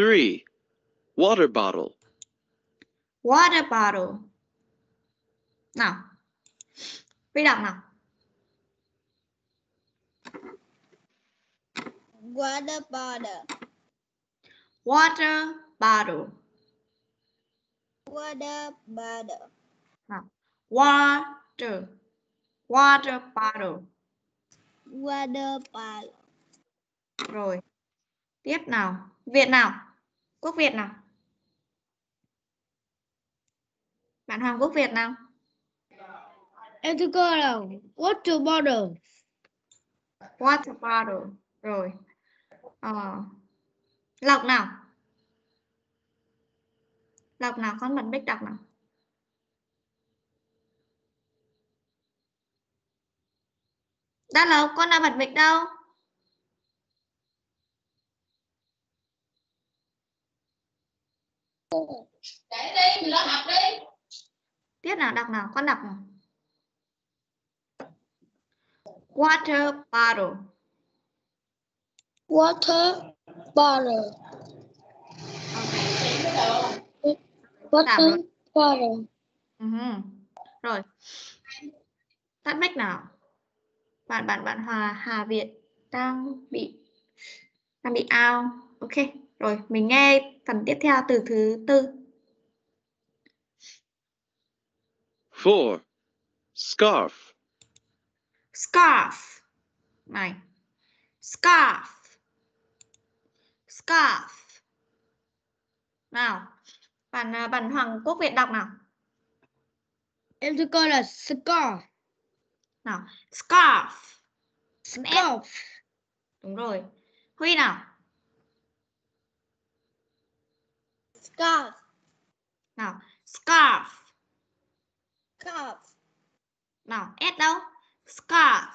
H: Three. Water bottle.
A: water bottle nào Huy đọc nào
C: Water bottle.
A: water bottle
C: Water bottle.
A: water water bottle
C: Water bottle.
A: rồi tiếp nào Việt nào quốc Việt nào? Bạn Hoàng Quốc Việt nào?
E: Em thưa cô là water bottle.
A: water bottle rồi. Ờ, Lộc nào? Lộc nào? Con bật mic đọc nào. Đã Lộc con đã bật mic đâu tiếp nào đọc nào con đọc nào water bottle
E: Water bottle. Water bottle.
A: Ừ. Rồi. Tắt mic nào. Bạn bạn bạn Hòa Hà Việt đang bị đang bị out. Ok. Rồi, mình nghe phần tiếp theo từ thứ tư.
H: Four. Scarf.
A: Scarf. Này. Scarf. Scarf. Nào. Bạn à, bạn Hoàng Quốc Việt đọc nào.
E: Em thưa cô là scarf.
A: Nào. Scarf.
E: Scarf.
A: Đúng rồi. Huy nào.
C: Scarf.
A: Nào. Scarf.
C: Scarf.
A: Nào. S đâu? Scarf.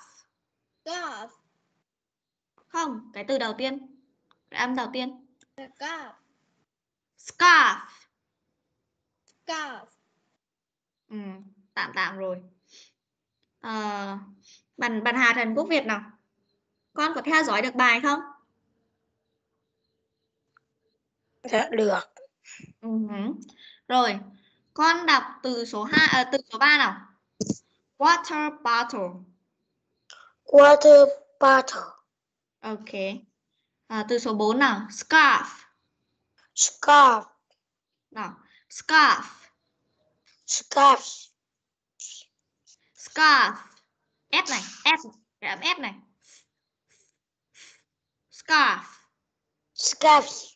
C: Scarf.
A: Không, cái từ đầu tiên. Cái âm đầu tiên.
C: Scarf.
A: Scarf.
C: Scarf.
A: Ừ, tạm tạm rồi. Ờ, bạn bạn Hà Trần Quốc Việt nào. Con có theo dõi được bài không?
E: Dạ được.
A: Ừ. Rồi, con đọc từ số 2 à, từ số 3 nào. Water bottle.
E: Water bottle.
A: Ok. À, từ số 4 nào. Scarf.
E: Scarf.
A: Nào. Scarf.
E: Scarf.
A: Scarf. S này, S, cái âm S này. Scarf.
E: Scarf.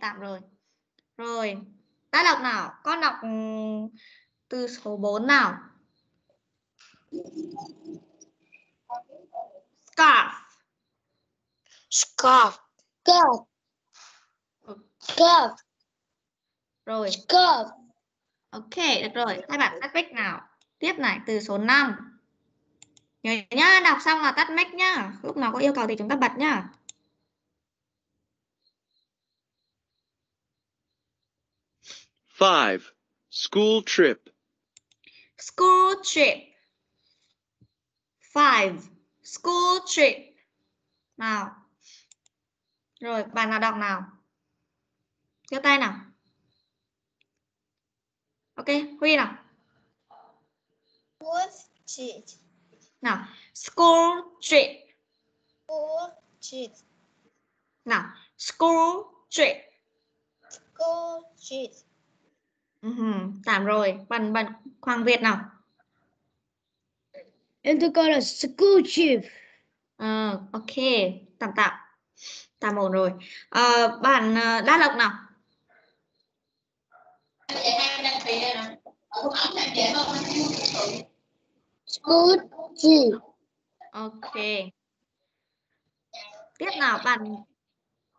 A: Tạm rồi. Rồi, ta đọc nào? Con đọc ừm, từ số 4 nào. Scarf.
E: Scarf.
F: Scarf.
A: Ừ.
F: Scarf.
A: Rồi,
F: Scarf.
A: ok, được rồi. Hai bạn tắt mic nào. Tiếp này, từ số 5. Nhớ nhá, đọc xong là tắt mic nhá. Lúc nào có yêu cầu thì chúng ta bật nhá.
H: Five. School trip.
A: School trip. Five. School trip. Nào. Rồi, bạn nào đọc nào? giơ tay nào. Ok, Huy nào.
C: School trip.
A: Nào, school trip.
C: School trip.
A: Nào, school trip.
C: School trip.
A: Tạm rồi, bạn bạn Hoàng Việt nào.
E: Em tôi coi là school trip.
A: Ờ, ok, tạm tạm. Tạm ổn rồi. Ờ, bạn ờ, Đa Lộc nào.
F: School trip.
A: Ok. Tiếp nào bạn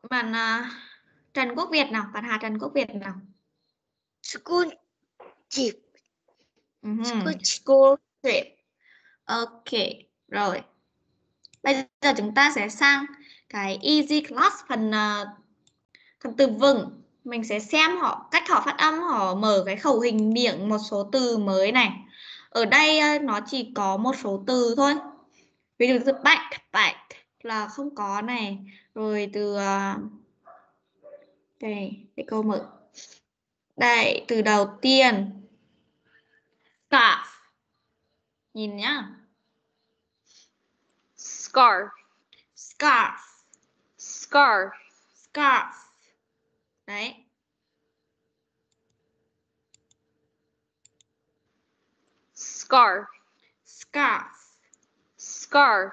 A: bạn à, Trần Quốc Việt nào, bạn Hà Trần Quốc Việt nào.
E: School trip.
A: Ừm,
E: School
A: School trip. Ok, rồi. Bây giờ chúng ta sẽ sang cái easy class phần à, phần từ vựng. Mình sẽ xem họ cách họ phát âm, họ mở cái khẩu hình miệng một số từ mới này. Ở đây à, nó chỉ có một số từ thôi. Ví dụ từ backpack là không có này. Rồi từ đây, để câu mở. Đây, từ đầu tiên. Scarf. Nhìn nhá.
D: Scarf.
A: Scarf.
D: Scarf.
A: Scarf. Đấy.
D: Scarf.
A: Scarf.
D: Scarf.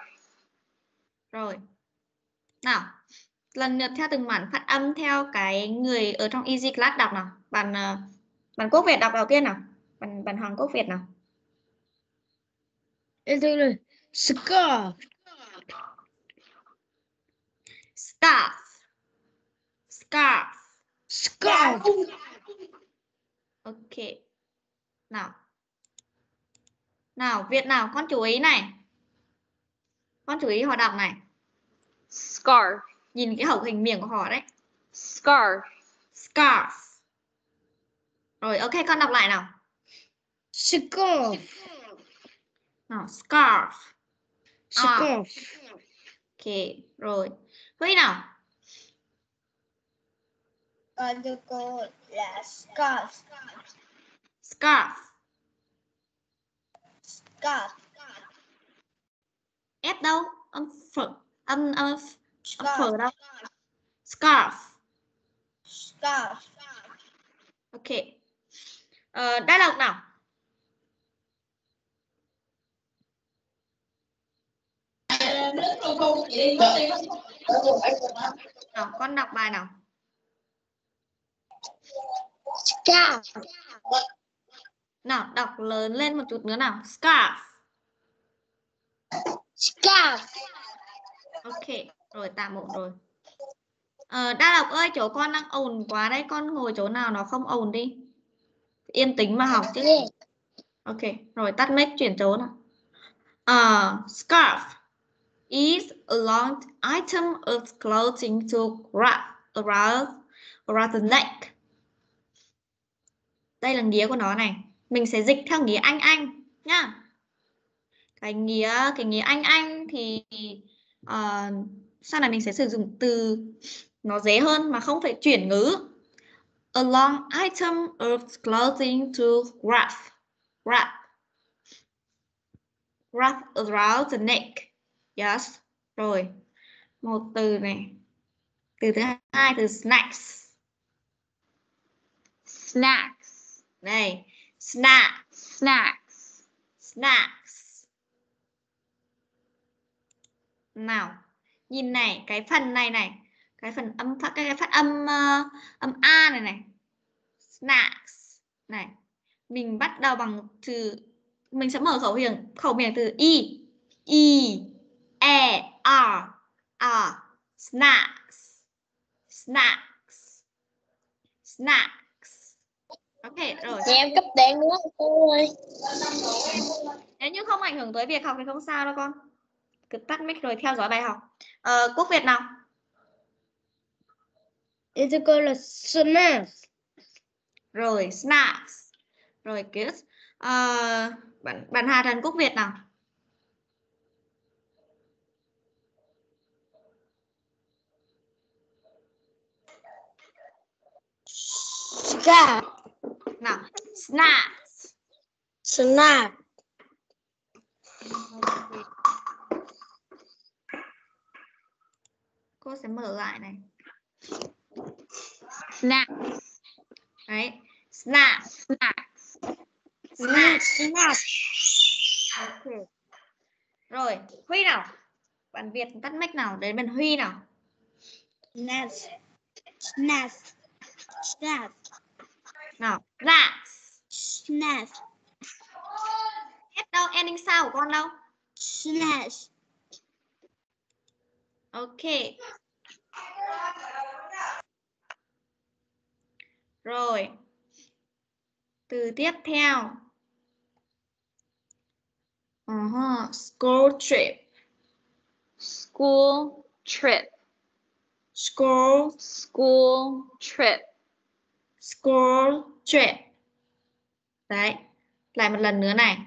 A: Rồi. Nào. Lần lượt theo từng bản phát âm theo cái người ở trong Easy Class đọc nào. Bạn à, bạn Quốc Việt đọc đầu tiên nào. Bạn bạn Hoàng Quốc Việt nào.
E: Scarf.
A: Scarf. Scarf.
E: Scarf.
A: Ok. Nào. Nào, Việt nào, con chú ý này. Con chú ý họ đọc này.
D: Scarf.
A: Nhìn cái khẩu hình miệng của họ đấy.
D: Scarf.
A: Scarf. Rồi, ok, con đọc lại nào.
E: Scarf.
A: Nào, scarf.
E: Scarf.
A: Ok, rồi. Huy nào.
C: Còn từ cô là scarf.
A: Scarf.
C: Scarf.
A: S đâu? Âm phở. Âm, âm,
C: Scarf.
A: đâu? Scarf.
C: Scarf.
A: Ok. Ờ, đã đọc nào. Nào, con đọc bài nào.
F: Scarf.
A: Nào, đọc lớn lên một chút nữa nào. Scarf.
F: Scarf.
A: Ok, rồi tạm ổn rồi. à, Đa Lộc ơi, chỗ con đang ồn quá đấy, con ngồi chỗ nào nó không ồn đi. Yên tĩnh mà học chứ. Ok, rồi tắt mic chuyển chỗ nào. à, scarf is a long item of clothing to wrap around, around the neck. Đây là nghĩa của nó này. Mình sẽ dịch theo nghĩa anh anh nhá. Cái nghĩa cái nghĩa anh anh thì uh, sau này mình sẽ sử dụng từ nó dễ hơn mà không phải chuyển ngữ. A long item of clothing to wrap. Wrap. Wrap around the neck. Yes. Rồi. Một từ này. Từ thứ hai từ snacks.
D: Snacks.
A: Đây. Snack.
D: Snacks.
A: Snacks. Nào. Nhìn này, cái phần này này. cái phần âm phát cái, cái phát âm ờ, âm a này này snacks này mình bắt đầu bằng từ mình sẽ mở khẩu miệng khẩu miệng từ y e e r r snacks snacks snacks ok rồi
F: Thì em cấp đen nữa cô ơi.
A: nếu như không ảnh hưởng tới việc học thì không sao đâu con cứ tắt mic rồi theo dõi bài học ờ, quốc việt nào
E: tôi gọi là snacks.
A: rồi snacks rồi good Ờ, bạn bạn Hà Trần Quốc Việt nào
F: Scarf.
A: nào snacks
F: Snack.
A: Cô sẽ mở lại này
D: Snack.
A: đấy snacks
D: Snacks.
A: snacks
F: Snack.
A: ok rồi Huy nào bạn Việt tắt mic nào đến bên Huy nào
C: Snacks. Snacks. Snacks.
A: nào snacks
C: Snacks.
A: hết đâu ending sao của con đâu
C: Snacks.
A: Ok. Rồi. Từ tiếp theo. Uh-huh. School trip.
D: School trip.
A: School,
D: School trip.
A: school trip. Đấy. Lại một lần nữa này.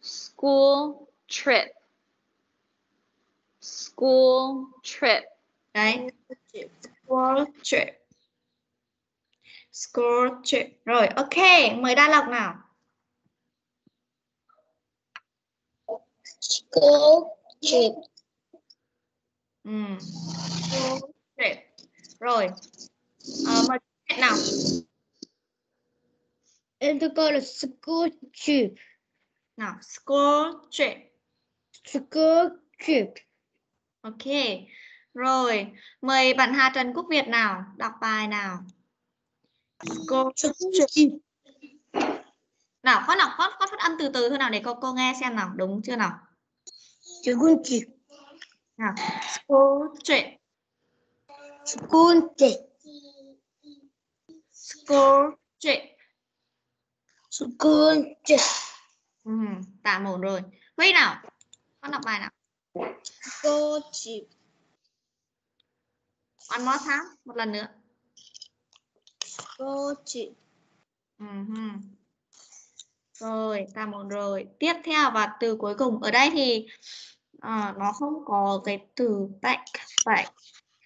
D: School trip. School trip.
A: Đấy. School trip. School trip. Rồi, ok. Mời Đa Lộc nào.
F: School trip.
A: Ừ. School trip. Rồi. Ờ, mời Việt nào.
E: Em tôi gọi là school trip.
A: Nào, school trip.
E: School trip.
A: Ok. Rồi, mời bạn Hà Trần Quốc Việt nào, đọc bài nào.
F: Trip.
A: Nào, con đọc con con phát âm từ từ thôi nào để cô cô nghe xem nào, đúng chưa nào?
F: School trip.
A: Nào, school trip.
F: School trip.
A: School trip.
F: School trip.
A: Ừ, tạm ổn rồi. Huy nào, con đọc bài nào.
C: School trip.
A: One more time, một lần nữa.
C: School trip.
A: Ừ, hừ. Rồi, tạm ổn rồi. Tiếp theo và từ cuối cùng ở đây thì ờ, nó không có cái từ backpack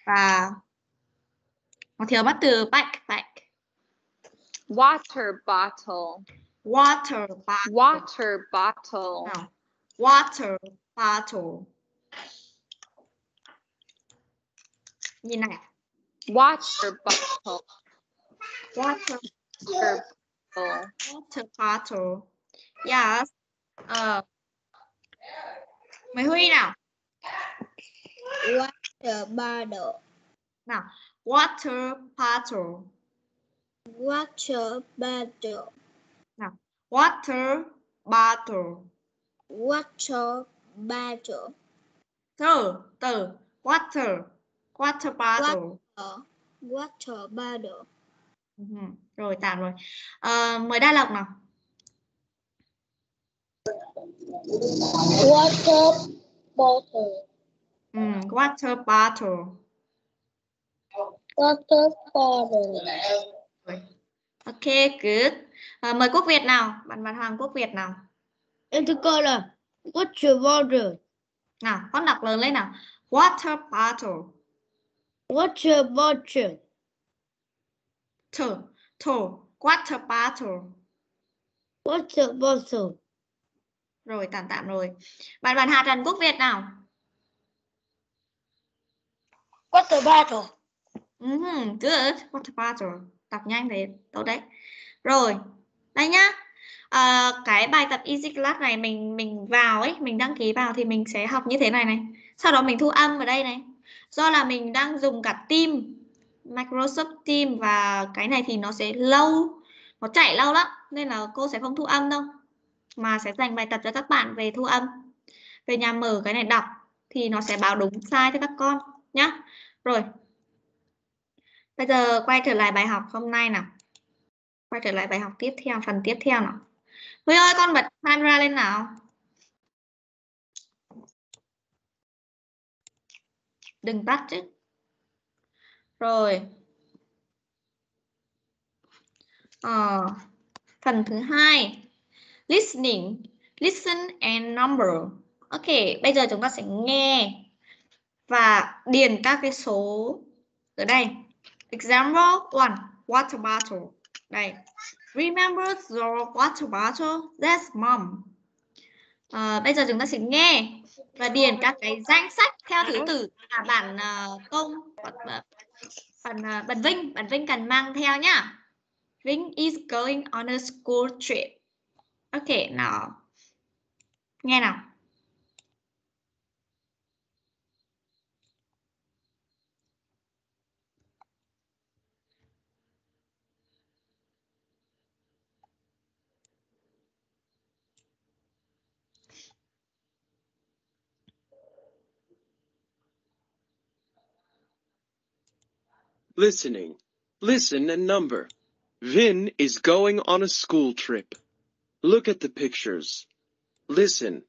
A: và nó thiếu mất từ backpack.
D: Water bottle.
A: Water bottle.
D: Water bottle.
A: Nào, water bottle. Nhìn này,
D: Water bottle.
A: water
D: bottle.
A: water bottle. Yes. Uh, ờ. Mày Huy nào.
C: Water bottle.
A: Nào, water bottle.
C: Water bottle.
A: Water bottle.
C: Water bottle.
A: Từ, từ, water, water bottle.
C: Ờ, Water bottle.
A: Ừ, Rồi, tạm rồi. Ờ, mời Đa Lộc nào.
F: Water bottle.
A: Ừ, water bottle.
F: Water bottle.
A: Rồi. Ok, good. Ờ, mời Quốc Việt nào, bạn bạn Hoàng Quốc Việt nào.
E: Em tôi gọi là water bottle.
A: Nào, con đọc lớn lên nào. Water bottle.
E: Water bottle.
A: Thử, thử, water bottle.
E: Water bottle.
A: Rồi, tạm tạm rồi. Bạn bạn Hà Trần Quốc Việt nào.
F: Water bottle.
A: Mhm, good. Water bottle. Đọc nhanh thế, tốt đấy. Rồi, đây nhá. à, cái bài tập Easy Class này mình mình vào ấy, mình đăng ký vào thì mình sẽ học như thế này này. Sau đó mình thu âm ở đây này. Do là mình đang dùng cả Team, Microsoft Team và cái này thì nó sẽ lâu, nó chạy lâu lắm nên là cô sẽ không thu âm đâu. Mà sẽ dành bài tập cho các bạn về thu âm. Về nhà mở cái này đọc thì nó sẽ báo đúng sai cho các con nhá. Rồi. Bây giờ quay trở lại bài học hôm nay nào. Quay trở lại bài học tiếp theo, phần tiếp theo nào. Huy ơi, con bật camera lên nào. Đừng tắt chứ. Rồi. à, phần thứ hai. Listening. Listen and number. Ok, bây giờ chúng ta sẽ nghe và điền các cái số ở đây. Example one, Water bottle. Đây. Remember your water bottle? That's mom. À, bây giờ chúng ta sẽ nghe và điền các cái danh sách theo thứ tự là bản uh, ờ, công bản uh, bản Vinh bản Vinh cần mang theo nhá. Vinh is going on a school trip. Ok, nào. Nghe nào.
H: Listening. Listen and number. Vin is going on a school trip. Look at the pictures. Listen.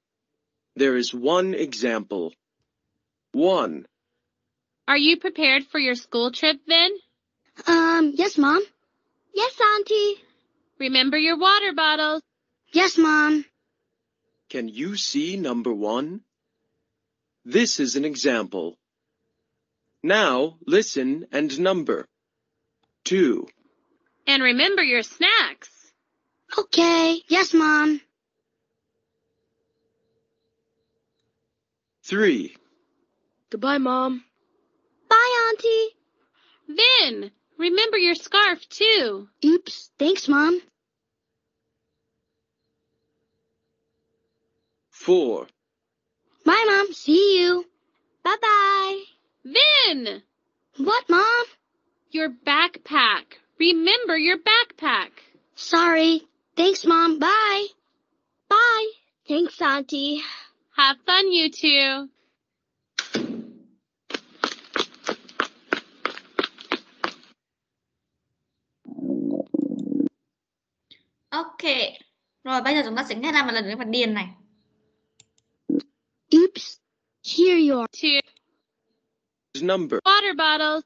H: There is one example. 1.
D: Are you prepared for your school trip, Vin?
I: Um, yes, Mom. Yes, Auntie.
D: Remember your water bottles.
I: Yes, Mom.
H: Can you see number 1? This is an example. Now listen and number. 2.
D: And remember your snacks.
I: Okay. Yes, Mom.
H: 3.
I: Goodbye, Mom. Bye, Auntie.
D: Vin, remember your scarf, too.
I: Oops. Thanks, Mom.
H: 4.
I: Bye, Mom. See you. Bye-bye.
D: Vin,
I: What, Mom?
D: your backpack. Remember your backpack.
I: Sorry. Thanks, Mom. Bye. Bye. Thanks, Auntie.
D: Have fun, you two.
A: Ok. Rồi bây giờ chúng ta sẽ nghe lại một lần nữa phần điền này.
I: Oops. Here you are.
D: Two
H: Number.
D: water bottles.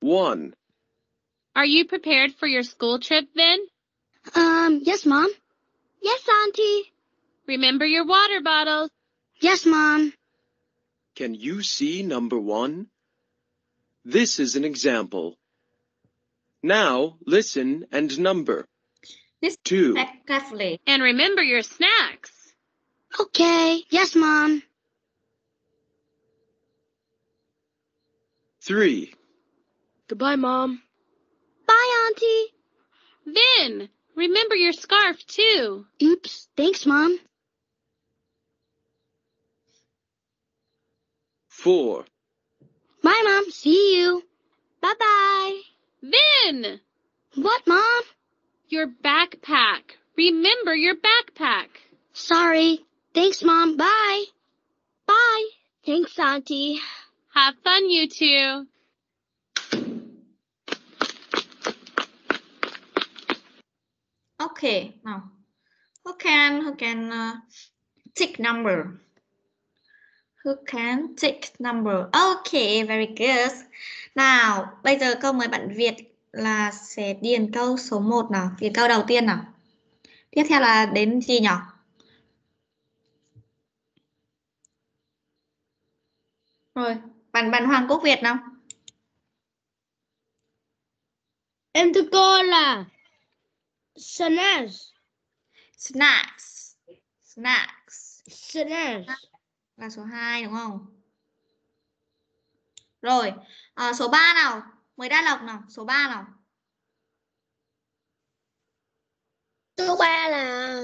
H: 1.
D: Are you prepared for your school trip, Vin?
I: Um, yes, Mom. Yes, Auntie.
D: Remember your water bottles.
I: Yes, Mom.
H: Can you see number 1? This is an example. Now listen and number.
A: This
H: 2.
A: Carefully.
D: And remember your snacks.
I: Okay. Yes, Mom.
H: 3.
I: Goodbye, Mom. Bye, Auntie.
D: Vin, remember your scarf, too.
I: Oops. Thanks, Mom.
H: 4.
I: Bye, Mom. See you. Bye-bye.
D: Vin,
I: What, Mom?
D: your backpack. Remember your backpack.
I: Sorry. Thanks, Mom. Bye. Bye. Thanks, Auntie.
D: Have fun, you two.
A: Okay, Nào. Who can who can uh, take number? Who can take number? Okay, very good. Nào, bây giờ câu mời bạn Việt là sẽ điền câu số 1 nào, điền câu đầu tiên nào. Tiếp theo là đến gì nhỉ? Rồi, bạn bạn Hoàng Quốc Việt nào.
E: Em thưa cô là snacks.
A: Snacks. Snacks.
E: Snacks.
A: là số 2 đúng không? Rồi, à, số 3 nào, mời Đa Lộc nào, số 3 nào.
F: Số 3 là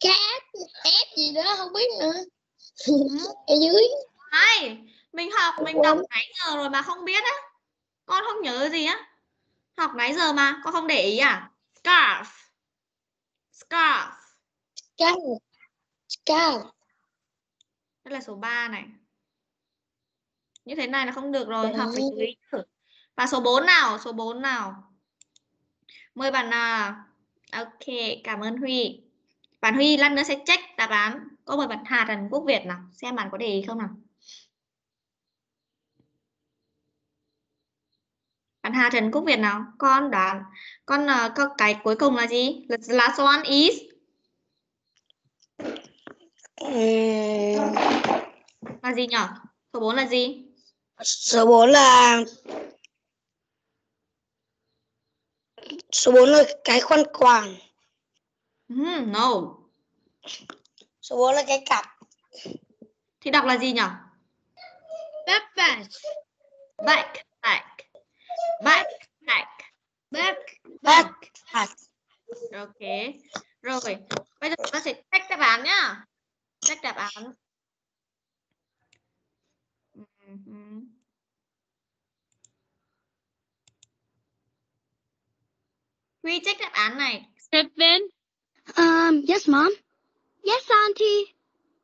F: Cat, S gì đó không biết nữa. Ở dưới.
A: Ai? Mình học mình đọc nãy giờ rồi mà không biết á. Con không nhớ gì á. Học nãy giờ mà con không để ý à? Scarf. Scarf.
F: Cat. Cat.
A: Đây là số 3 này. Như thế này là không được rồi, học phải chú ý. Và số 4 nào? Số 4 nào? Mời bạn nào. Ok, cảm ơn Huy. Bạn Huy lát nữa sẽ check đáp án. Có mời bạn Hà Trần Quốc Việt nào, xem bạn có để ý không nào. Bạn Hà Trần Quốc Việt nào, con đoán con uh, cái cuối cùng là gì? The last one is
F: Ừm,
A: là gì nhỉ? Số 4 là gì?
F: Số 4 là Số 4 là cái khoan quàng.
A: Hmm, no.
F: Số 4 là cái cặp.
A: Thì đọc là gì nhỉ?
E: Backpack.
A: Backpack. Backpack.
E: Back.
F: Backpack.
A: Ok. Rồi, bây giờ chúng ta sẽ check đáp án nhá. Check đáp án. Ừm. Huy check đáp án này.
D: Then?
F: Um, yes, mom.
D: Yes, Auntie.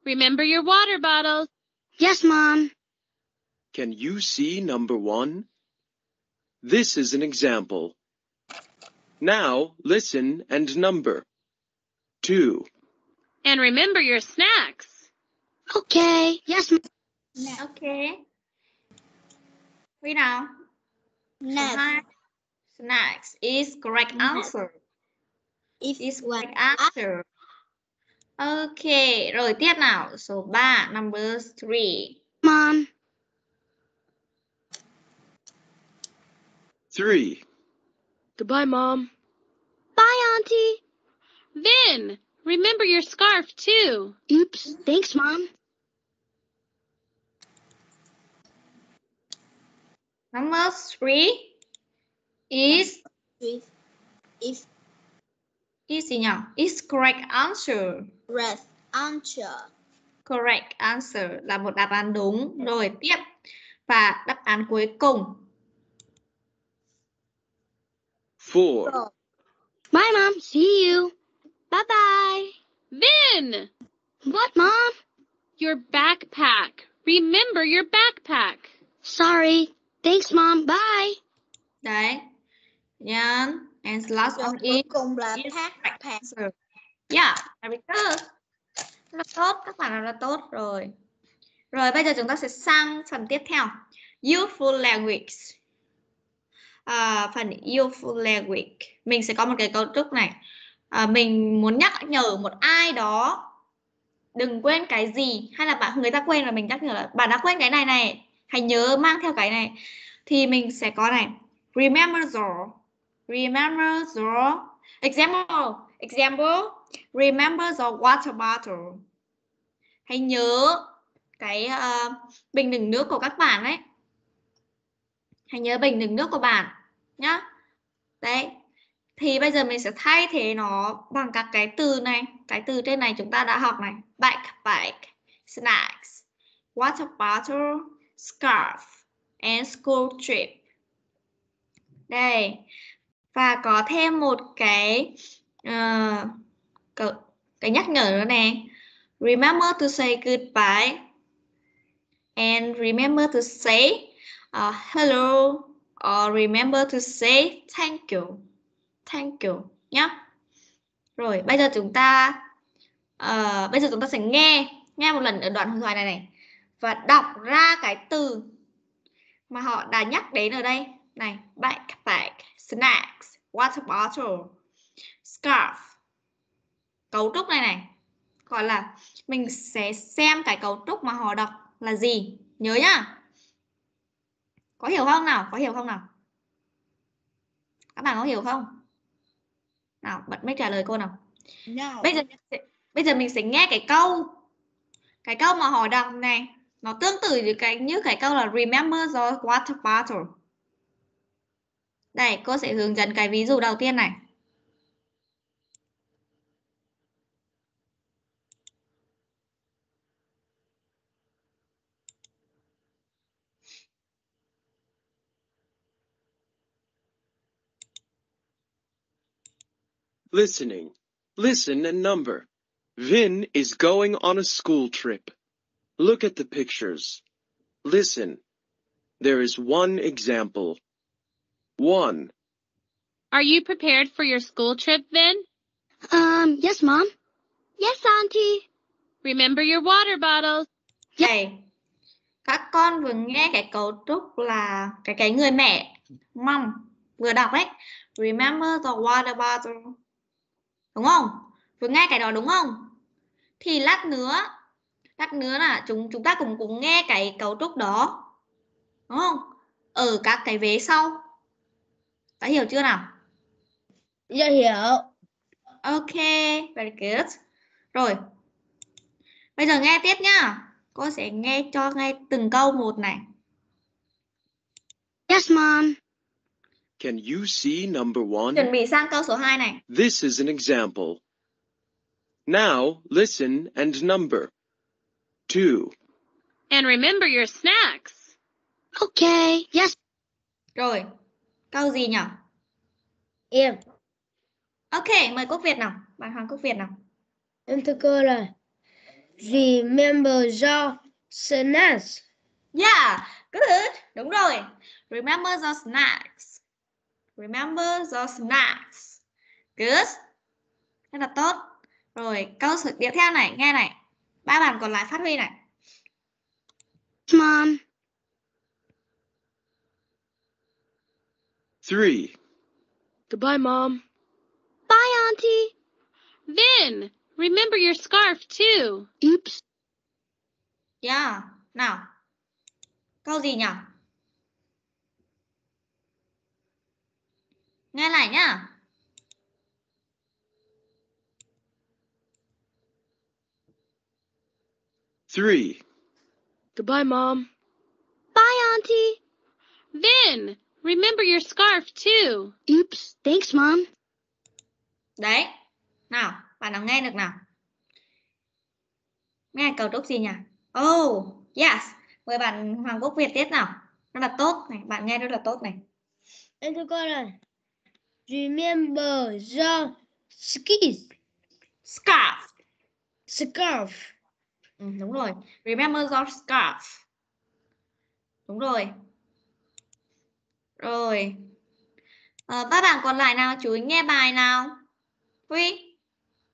D: Remember your water bottles.
F: Yes, mom.
H: Can you see number one? This is an example. Now listen and number. Two,
D: And remember your snacks.
F: Okay. Yes, mom.
A: Ok. Huy nào? Số Snacks is correct
C: Snacks.
A: answer.
C: If
A: Is
C: one
A: correct answer. Ok, rồi tiếp nào. Số 3, number 3.
F: Mom.
H: three,
F: Goodbye, mom.
D: Bye, Auntie. Vin, remember your scarf too.
F: Oops. Thanks, mom.
A: Number 3 is
C: if if
A: is gì nhỉ? Is correct answer.
C: breath answer
A: Correct answer là một đáp án đúng. Rồi tiếp. Và đáp án cuối cùng.
H: four,
F: Bye, mom. See you.
D: Bye bye. Vin,
F: What, mom?
D: your backpack. Remember your backpack.
F: Sorry. Thanks, mom. Bye.
A: Đấy. Nhân. And last
C: Rồi
A: one is
C: cùng là pack
A: answer. Yeah, very good. Rất tốt, các bạn rất tốt rồi. Rồi bây giờ chúng ta sẽ sang phần tiếp theo. Useful language. À, phần useful language. Mình sẽ có một cái cấu trúc này. À, mình muốn nhắc nhở một ai đó đừng quên cái gì hay là bạn người ta quên và mình nhắc nhở là bạn đã quên cái này này hãy nhớ mang theo cái này thì mình sẽ có này remember the remember the example example remember the water bottle. Hãy nhớ cái uh, bình đựng nước của các bạn đấy hãy nhớ bình đựng nước của bạn nhá. Đấy thì bây giờ mình sẽ thay thế nó bằng các cái từ này. Cái từ trên này chúng ta đã học này. Backpack snacks water bottle scarf and school trip. Đây và có thêm một cái uh, cái nhắc nhở nữa nè. Remember to say goodbye and remember to say uh, hello or remember to say thank you. Thank you nhá. Rồi bây giờ chúng ta uh, bây giờ chúng ta sẽ nghe nghe một lần ở đoạn hội thoại này này và đọc ra cái từ mà họ đã nhắc đến ở đây. Này backpack snacks water bottle scarf. Cấu trúc này này gọi là mình sẽ xem cái cấu trúc mà họ đọc là gì. Nhớ nhá. Có hiểu không nào? Có hiểu không nào? Các bạn có hiểu không? Nào bật mic trả lời cô nào.
C: No.
A: Bây giờ bây giờ mình sẽ nghe cái câu cái câu mà họ đọc này. Nó tương tự như cái như cái câu là remember the water bottle Đây, cô sẽ hướng dẫn cái ví dụ đầu tiên này.
H: Listening. Listen and number. Vin is going on a school trip. Look at the pictures. Listen. There is one example. 1.
D: Are you prepared for your school trip, Vin?
F: Um, yes, Mom.
C: Yes, Auntie.
D: Remember your water bottles.
A: Đây. Các con vừa nghe cái cấu trúc là cái cái người mẹ mom vừa đọc ấy. Remember the water bottle. Đúng không? Vừa nghe cái đó đúng không? Thì lát nữa lát nữa là chúng chúng ta cùng cùng nghe cái cấu trúc đó. Đúng không? Ở các cái vế sau. Đã hiểu chưa nào?
E: Dạ hiểu.
A: Ok, very good. Rồi. Bây giờ nghe tiếp nhá. Cô sẽ nghe cho ngay từng câu một này.
F: Yes, Mom.
H: Can you see number 1?
A: Chuẩn bị sang câu số 2 này.
H: This is an example. Now listen and number. 2.
D: And remember your snacks.
F: Okay. Yes.
A: Rồi. Câu gì nhỉ?
E: Em,
A: Ok, mời Quốc Việt nào. Bạn Hoàng Quốc Việt nào.
E: em thưa cô là remember your snacks.
A: Yeah, good. Đúng rồi. Remember the snacks. Remember the snacks. Good. Rất là tốt. Rồi, câu sự tiếp theo này, nghe này. Ba bạn còn lại phát huy này.
F: Mom.
H: 3.
D: Goodbye, Mom. Bye, Auntie. Vin, remember your scarf, too.
F: Oops.
A: Yeah. Nào. Câu gì nhỉ? Nghe lại nhá.
H: Three.
D: Goodbye, Mom. Bye, Auntie. Vin, remember your scarf, too.
F: Oops. Thanks, Mom.
A: Đấy. Nào, bạn nào nghe được nào? Nghe cầu trúc gì nhỉ? Oh, yes. Mời bạn Hoàng Quốc Việt tiếp nào. Rất là tốt này, bạn nghe rất là tốt này.
E: Em thưa cô là remember your skis.
A: Scarf.
E: Scarf.
A: Ừ, đúng rồi. Remember your scarf. Đúng rồi. Rồi. Ờ, ba bạn còn lại nào chú ý nghe bài nào. Huy,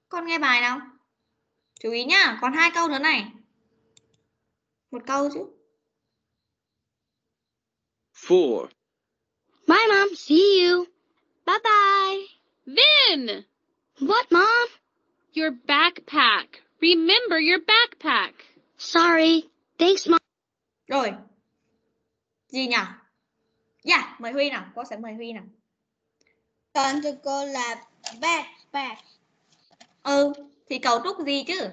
A: con nghe bài nào. Chú ý nhá, còn hai câu nữa này. Một câu chứ.
H: Four.
F: Bye, Mom. See you.
D: Bye bye. Vin,
F: What, Mom?
D: your backpack. Remember your backpack.
F: Sorry. Thanks, Mom.
A: Rồi. Gì nhỉ? Dạ, mời Huy nào, cô sẽ mời Huy nào.
C: Con thưa cô là backpack.
A: Ừ, thì cấu trúc gì chứ?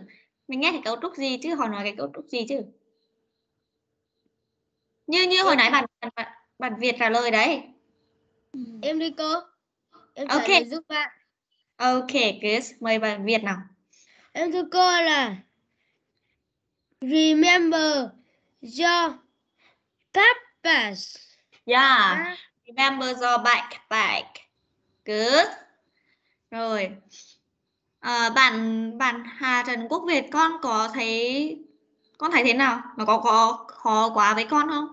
A: Mình nghe cái cấu trúc gì chứ, họ nói cái cấu trúc gì chứ? Như như hồi nãy bạn bạn, bạn Việt trả lời đấy.
E: Em đi cô. Em trả giúp bạn.
A: Ok, good. Mời bạn Việt nào.
E: Em thưa cô là remember your backpacks.
A: Yeah. Remember your backpack. Good. Rồi. À, bạn bạn Hà Trần Quốc Việt con có thấy con thấy thế nào? Nó có có khó quá với con không?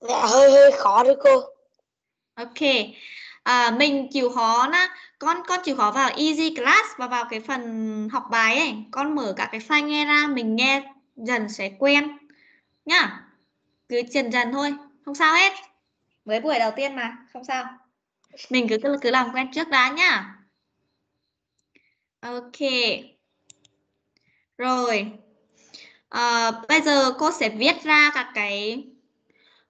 F: Dạ, hơi hơi khó đấy cô.
A: Ok. À, mình chịu khó na, con con chịu khó vào easy class và vào cái phần học bài ấy, con mở cả cái file nghe ra, mình nghe dần sẽ quen nhá. Cứ dần dần thôi, không sao hết. Mới buổi đầu tiên mà, không sao. Mình cứ cứ, cứ làm quen trước đã nhá. Ok. Rồi. À, bây giờ cô sẽ viết ra các cái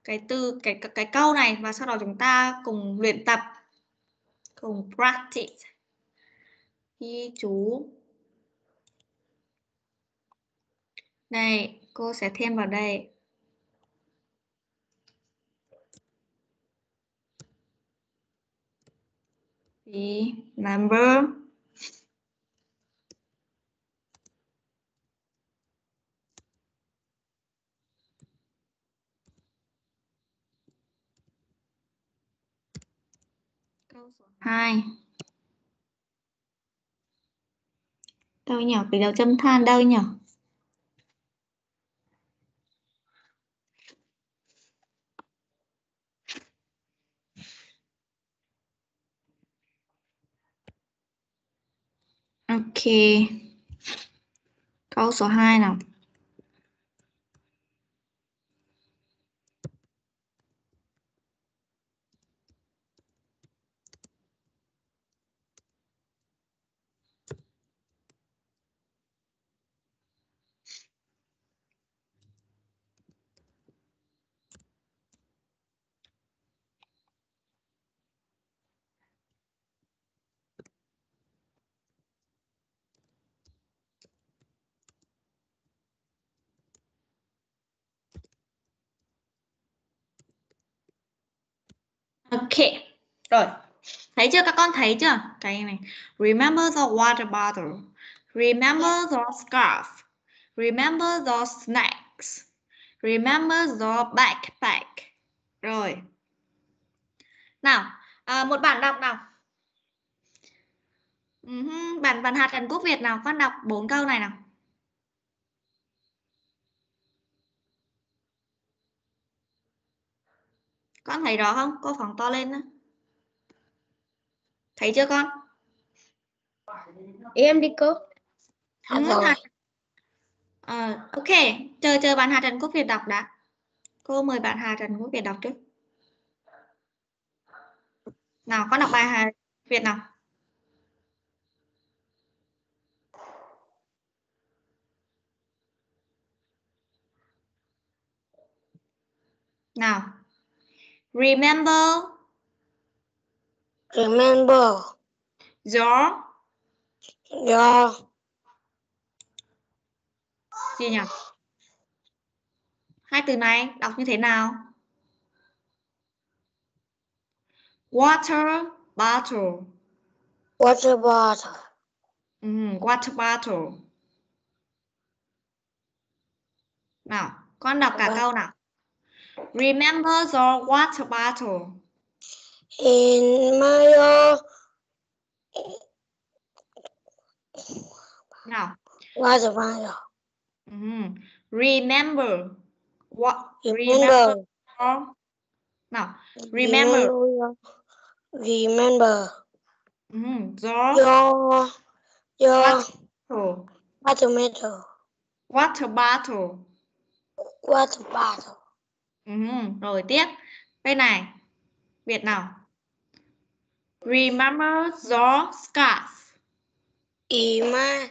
A: cái từ cái cái, cái câu này và sau đó chúng ta cùng luyện tập cùng practice ghi chú này, cô sẽ thêm vào đây the number Câu số 2. Đâu nhỉ? Cái dấu chấm than đâu nhỉ? Ok. Câu số 2 nào. Rồi. Thấy chưa các con thấy chưa? Cái này. Remember the water bottle. Remember the scarf. Remember the snacks. Remember the backpack. Rồi. Nào, à, một bản đọc nào. Uh Bản bản hạt cần Quốc Việt nào, con đọc bốn câu này nào. Con thấy rõ không? Cô phóng to lên nữa. Thấy chưa con?
E: Em đi cô.
F: Rồi.
A: Ờ, ok, chờ chờ bạn Hà Trần Quốc Việt đọc đã. Cô mời bạn Hà Trần Quốc Việt đọc trước. Nào, con đọc bài Hà Việt nào. Nào. Remember
F: Remember
A: your
F: your
A: gì nhỉ? Hai từ này đọc như thế nào? Water bottle.
F: water bottle.
A: Ừ, water bottle. Nào, con đọc cả
F: Vâng.
A: câu nào. Remember your water bottle.
F: In my uh,
A: Nào.
F: water bottle.
A: Mhm. Remember. What?
F: Remember.
A: your- Nào. Remember.
F: Remember
A: Mhm. Your
F: your your
A: bottle.
F: water bottle.
A: Water bottle.
F: Water bottle.
A: Mhm. Rồi tiếp. Bên này. Việt nào. Remember your scarf.
F: My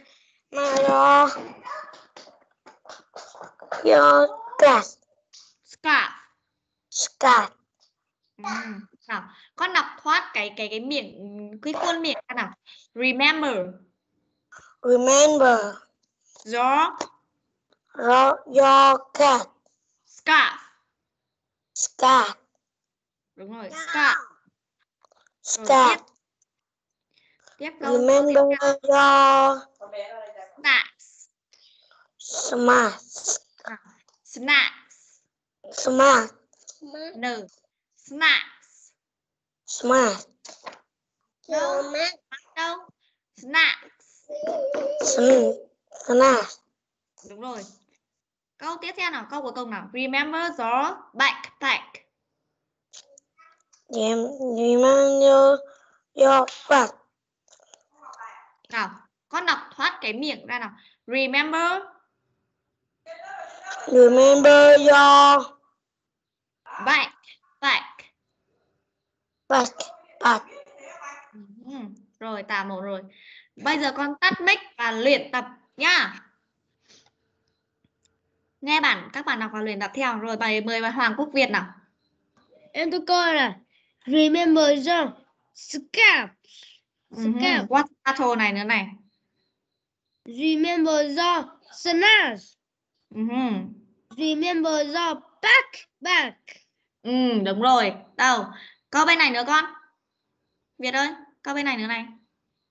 F: my your
A: Scarf.
F: scarf.
A: Mhm. Nào, con đọc thoát cái cái cái miệng cái khuôn miệng ra nào. Remember
F: Remember
A: your
F: your your cat
A: scarf.
F: scarf
A: Đúng rồi, scarf. Rồi,
F: scarf.
A: tiếp. Câu
F: Remember your
A: Snacks.
F: smart
A: Snacks.
F: smart
A: No. Snacks.
F: smart
A: Đâu? Đâu? Snacks.
F: sn- smart.
A: Đúng rồi. Câu tiếp theo nào, câu cuối cùng nào. Remember your backpack.
F: Your back.
A: Nào, con đọc thoát cái miệng ra nào. Remember
F: Remember your
A: backpack.
F: back back.
A: Ừ, rồi tả một rồi. Bây giờ con tắt mic và luyện tập nhá. Nghe bản các bạn đọc và luyện tập theo rồi bài mời bạn Hoàng Quốc Việt nào.
E: Em tôi coi là remember your scarf.
A: Ừ,
E: Scarf.
A: What battle này nữa này.
E: Remember your snacks.
A: Ừ,
E: Remember your backpack.
A: ừ, đúng rồi. Đâu? Câu bên này nữa con. Việt ơi, câu bên này nữa này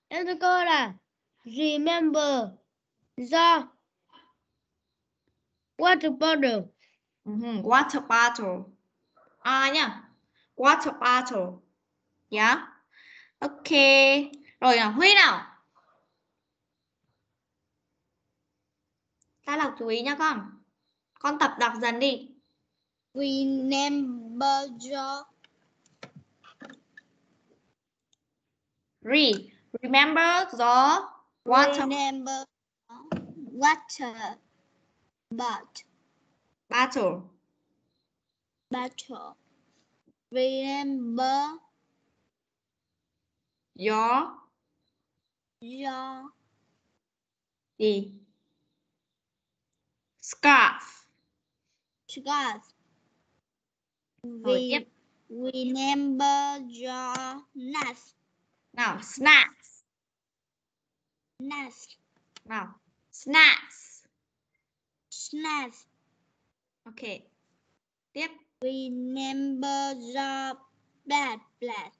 E: Em thưa cô là remember the water bottle.
A: Mhm, water bottle à nhá water bottle yeah? Ok. Rồi nào Huy nào? Ta đọc chú ý nhá con. Con tập đọc dần đi.
C: Remember the
A: Re. Remember the water.
C: Remember water. But.
A: Bottle
C: battle. Remember
A: your
C: your
A: gì scarf
C: scarf. Re- remember your nuts.
A: nào snacks.
C: Nuts.
A: nào snacks.
C: Snacks.
A: ok tiếp
C: Remember the bad blood.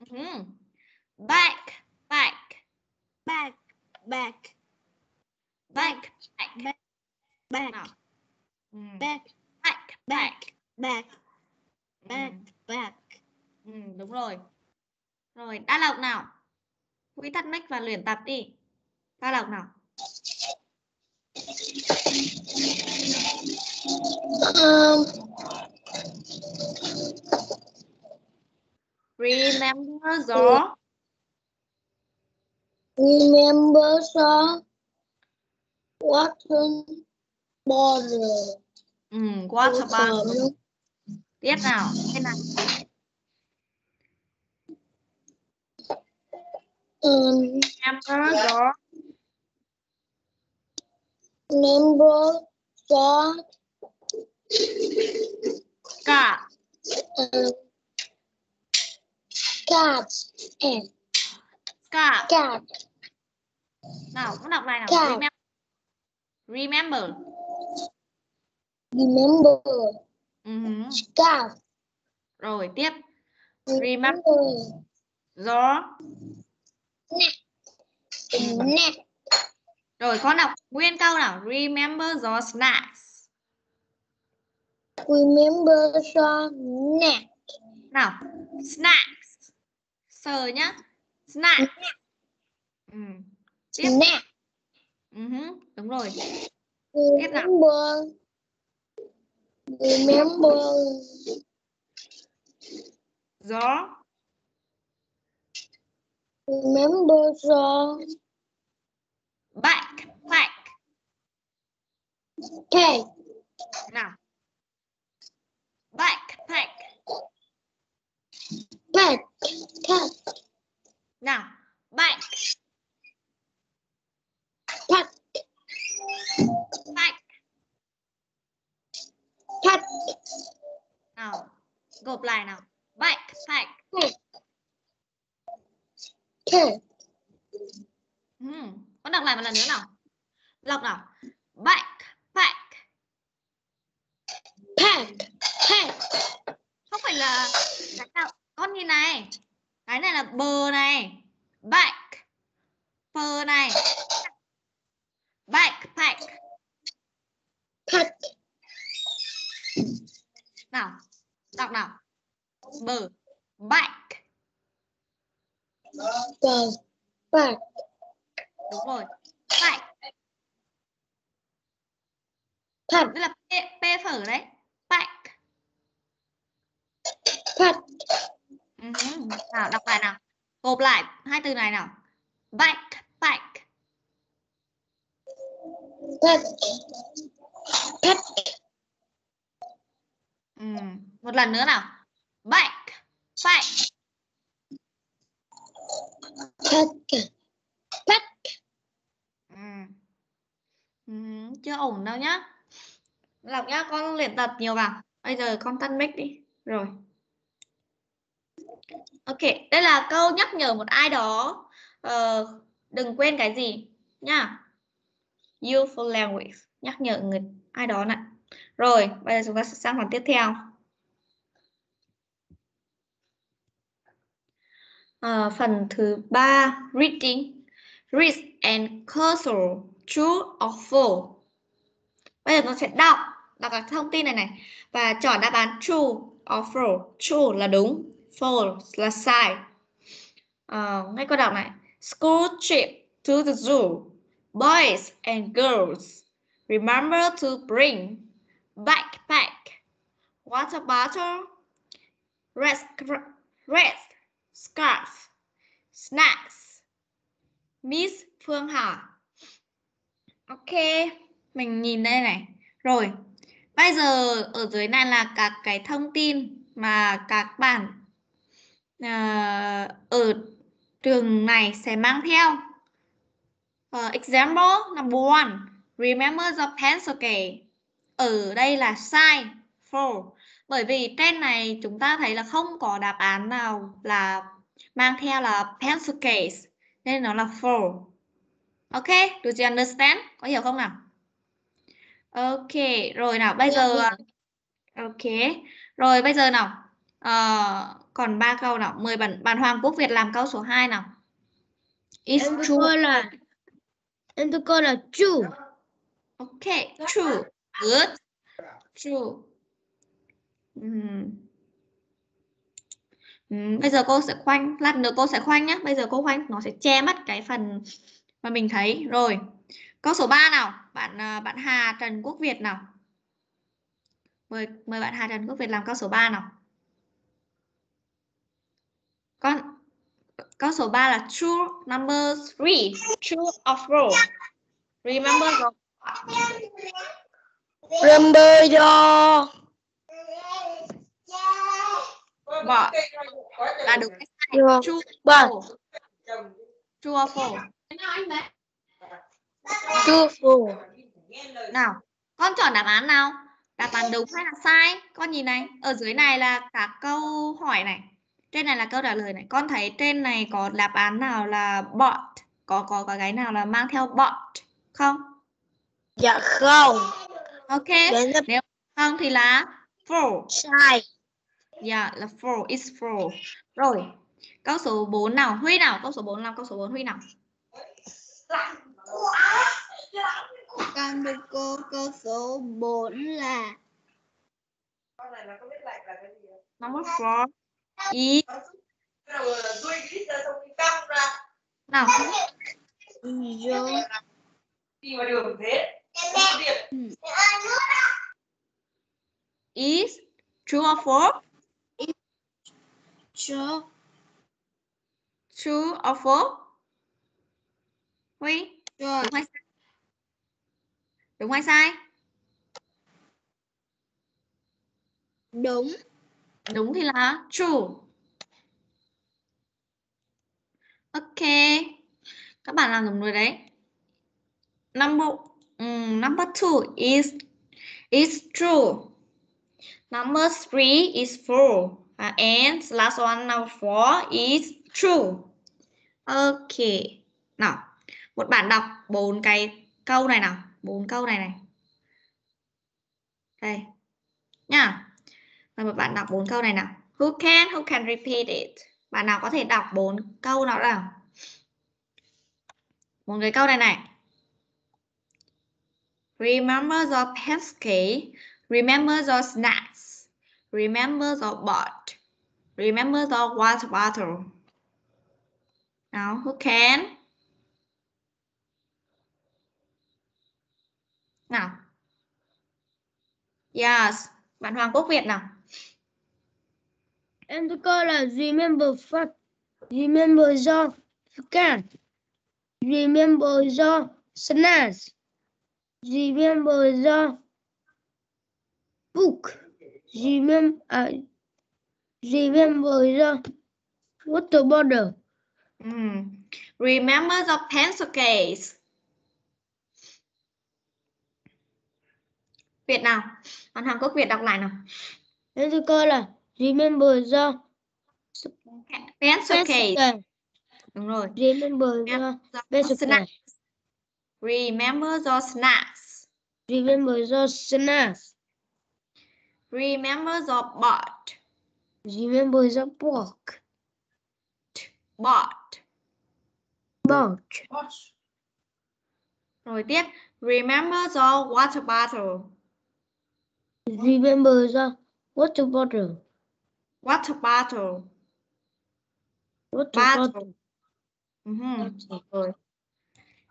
A: Mhm. back back
C: Back, back,
A: back back
C: back,
A: Ừm,
C: back,
A: back
C: back,
A: back
C: back, back,
A: Ừm,
C: back.
A: ừm, đúng rồi. Rồi đa lộc nào? Huy tắt mic và luyện tập đi. Đa lộc nào?
F: Um,
A: remember the
F: remember the water bottle.
A: ừm, water bottle tiếp nào tên nào?
F: Um,
A: remember the
F: remember the
A: scarf
F: um, cats and
A: scarf
F: cat
A: nào con đọc lại nào.
F: Scarf.
A: remember. Remember.
F: Remember.
A: Mhm.
F: scarf
A: rồi tiếp. Remember.
F: Remember.
A: The
F: neck
A: rồi con đọc. Nguyên câu nào? Remember the snacks
F: remember neck
A: nào snacks. Sờ nhá. Snacks ừ. tiếp.
F: Neck
A: Mhm, đúng rồi.
F: Remember. Remember.
A: The
F: remember the
A: backpack
F: cake.
A: Nào backpack
F: back cat
A: nào back
F: pack.
A: Pack
F: pack.
A: Nào gộp lại nào. Backpack
F: cake
A: Mhm. con đọc lại một lần nữa nào. Đọc nào. Backpack
F: pack pack
A: không phải là cái nào? Con nhìn này? Cái này là bờ này. Back bờ này. Backpack
F: pack
A: nào đọc nào. Bờ back
F: the back
A: đúng rồi back
F: pack
A: đây là p, p phở đấy back Mhm. nào đọc lại nào. Gộp lại hai từ này nào. Backpack
F: pack pack
A: Ừm, một lần nữa nào. Backpack
F: pack pack
A: Ừm. Ừm, chưa ổn đâu nhá. Lộc nhá con luyện tập nhiều vào. Bây giờ con tắt mic đi. Rồi ok đây là câu nhắc nhở một ai đó. Uh, đừng quên cái gì nha. useful language nhắc nhở người ai đó này. Rồi bây giờ chúng ta sẽ sang phần tiếp theo. Uh, phần thứ ba reading. Read and cursor true or false? Bây giờ nó sẽ đọc đọc các thông tin này này và chọn đáp án true or false. True là đúng false là sai. Ờ, ngay câu đọc này. School trip to the zoo. Boys and girls. Remember to bring backpack. Water bottle. Red, red scarf. Snacks. Miss Phương Hà. Ok mình nhìn đây này. Rồi bây giờ ở dưới này là các cái thông tin mà các bạn ờ, ở trường này sẽ mang theo Ờ, example number one remember the pencil case ở đây là sai false bởi vì trên này chúng ta thấy là không có đáp án nào là mang theo là pencil case nên nó là false ok do you understand? Có hiểu không nào? Ok rồi nào bây giờ à, ok rồi bây giờ nào Ờ, còn ba câu nào mời bạn bạn Hoàng Quốc Việt làm câu số 2 nào It's
E: Em
A: true
E: là em tôi coi là true.
A: Okay, true. Good. True. Ừm. Ừm, bây giờ cô sẽ khoanh, lát nữa cô sẽ khoanh nhé. Bây giờ cô khoanh nó sẽ che mất cái phần mà mình thấy. Rồi. Câu số 3 nào. Bạn à, bạn Hà Trần Quốc Việt nào. Mời mời bạn Hà Trần Quốc Việt làm câu số 3 nào. Con câu số 3 là true number 3. True or false? Remember the
F: Remember your
A: Bỏ là đúng hay sai?
F: your
A: True or false? True or false? Nào, con chọn đáp án nào? Đáp án đúng hay là sai? Con nhìn này, ở dưới này là các câu hỏi này. Trên này là câu trả lời này. Con thấy trên này có đáp án nào là bot? Có có có cái nào là mang theo bot không?
F: Dạ không.
A: Ok.
F: Là
A: Nếu không thì là false.
F: sai.
A: Yeah, là false, is false. Rồi. Câu số 4 nào, Huy nào, câu số 4 làm câu số 4 Huy nào.
C: Con được cô câu số 4 là
A: Number 4 is nào.
C: vô
A: Is true or false?
C: cho
A: True or false? Huy, đúng hay sai? Đúng hay sai?
C: đúng
A: Đúng thì là true. Ok. Các bạn làm đúng rồi đấy. Number um, number two is is true. Number three is false. Uh, and last one number four is true. Ok. Nào, một bạn đọc bốn cái câu này nào, bốn câu này này. Đây. Nha. Rồi một bạn đọc bốn câu này nào. Who can, who can repeat it? Bạn nào có thể đọc bốn câu nào nào? một cái câu này này. Remember the pesky. Remember the snacks. Remember the bot. Remember the water bottle. Nào, who can? Nào. Yes, bạn Hoàng Quốc Việt nào.
E: Em tôi coi là remember first. Remember your can. Remember your snacks. Remember your book. Remember, uh, remember your water bottle.
A: Ừm. Remember the pencil case. Việt nào? Bạn Hoàng Quốc Việt đọc lại nào.
E: Em tôi coi là remember your
A: Pencil case. Đúng rồi.
E: Remember
A: the
E: pencil.
A: snacks. Remember the snacks.
E: Remember your snacks.
A: Remember the bot.
E: Remember your book.
A: bought.
E: Bought.
A: Rồi tiếp, remember the water bottle.
E: Remember the water bottle.
A: Water bottle.
E: Water
A: Bottle.
E: bottle.
A: Mhm, Rồi.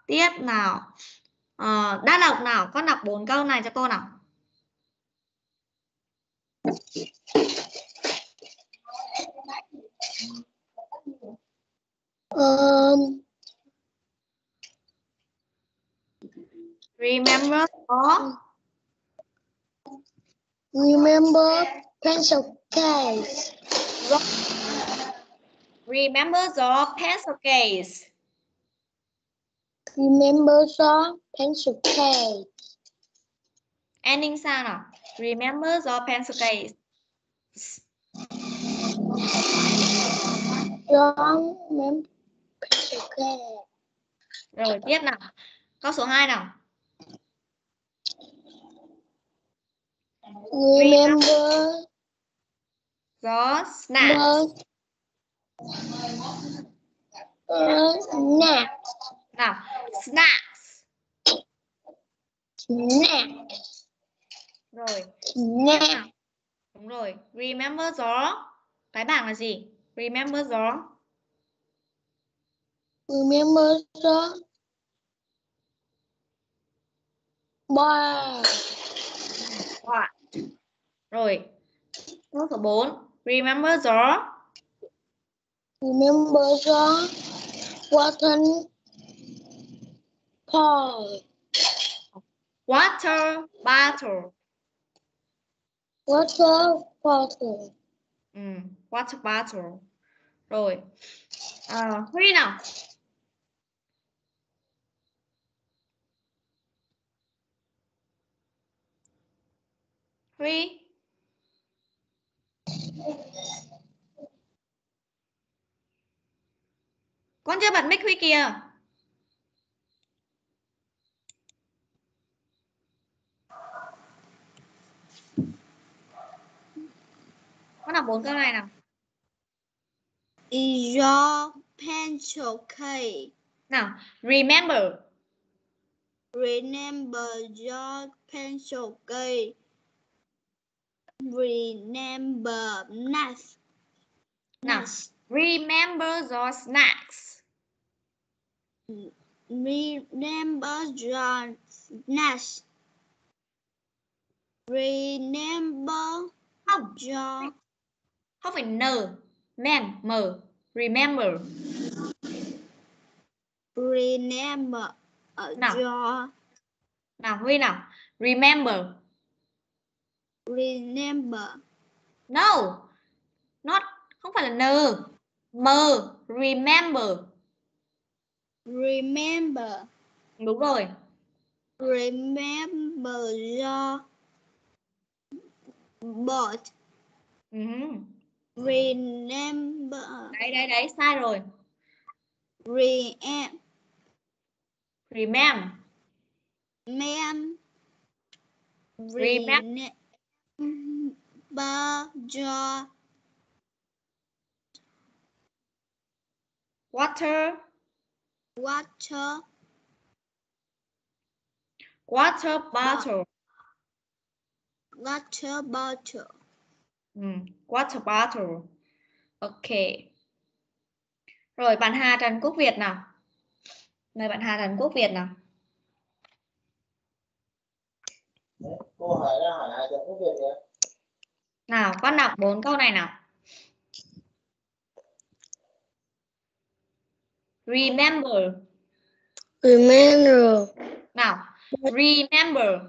A: Tiếp nào. Ờ, đã đọc nào, con đọc bốn câu này cho cô nào.
F: Um,
A: Remember the
F: remember pencil case.
A: Remember the pencil case.
F: Remember the pencil case.
A: Ending sao nào? Remember the pencil case.
F: Remember pencil case.
A: Rồi tiếp nào. Câu số 2 nào.
F: Remember Uh, snack.
A: Nào, snacks.
F: Snack.
A: Rồi,
F: Snack.
A: đúng rồi. Remember the cái bảng là gì? Remember the
F: Remember bar.
A: what? Rồi. Câu số 4. Remember the
F: Remember the water pot.
A: water bottle.
F: Hmm, water bottle.
A: Ừ, water bottle. Rồi. À, Huy nào. Huy. Con chưa bật mic Huy kìa. Con đọc bốn câu này nào.
C: Is your pencil case?
A: Nào, remember.
C: Remember your pencil case. Remember nuts.
A: Nào, remember the snacks.
C: Remember your nuts. Remember
A: Không,
C: your
A: không phải n. Mem, m. Remember.
C: remember uh,
A: Nào.
C: your
A: Nào, Huy nào. Remember.
C: Remember
A: No. Not, không phải là n. M. Remember.
C: remember
A: Đúng rồi.
C: remember your boat
A: Ừ.
C: remember
A: Đấy, đấy, đấy, sai rồi.
C: remember
A: Remember. Remem-
C: remember your
A: Water.
C: water
A: Water bottle.
C: water bottle
A: Ừ. Water bottle. Ok. Rồi, bạn Hà Trần Quốc Việt nào. Mời bạn Hà Trần Quốc Việt nào.
J: Hỏi là hỏi ai cho cái việc này.
A: Nào, con đọc bốn câu này nào. Remember.
F: Remember.
A: Nào, remember.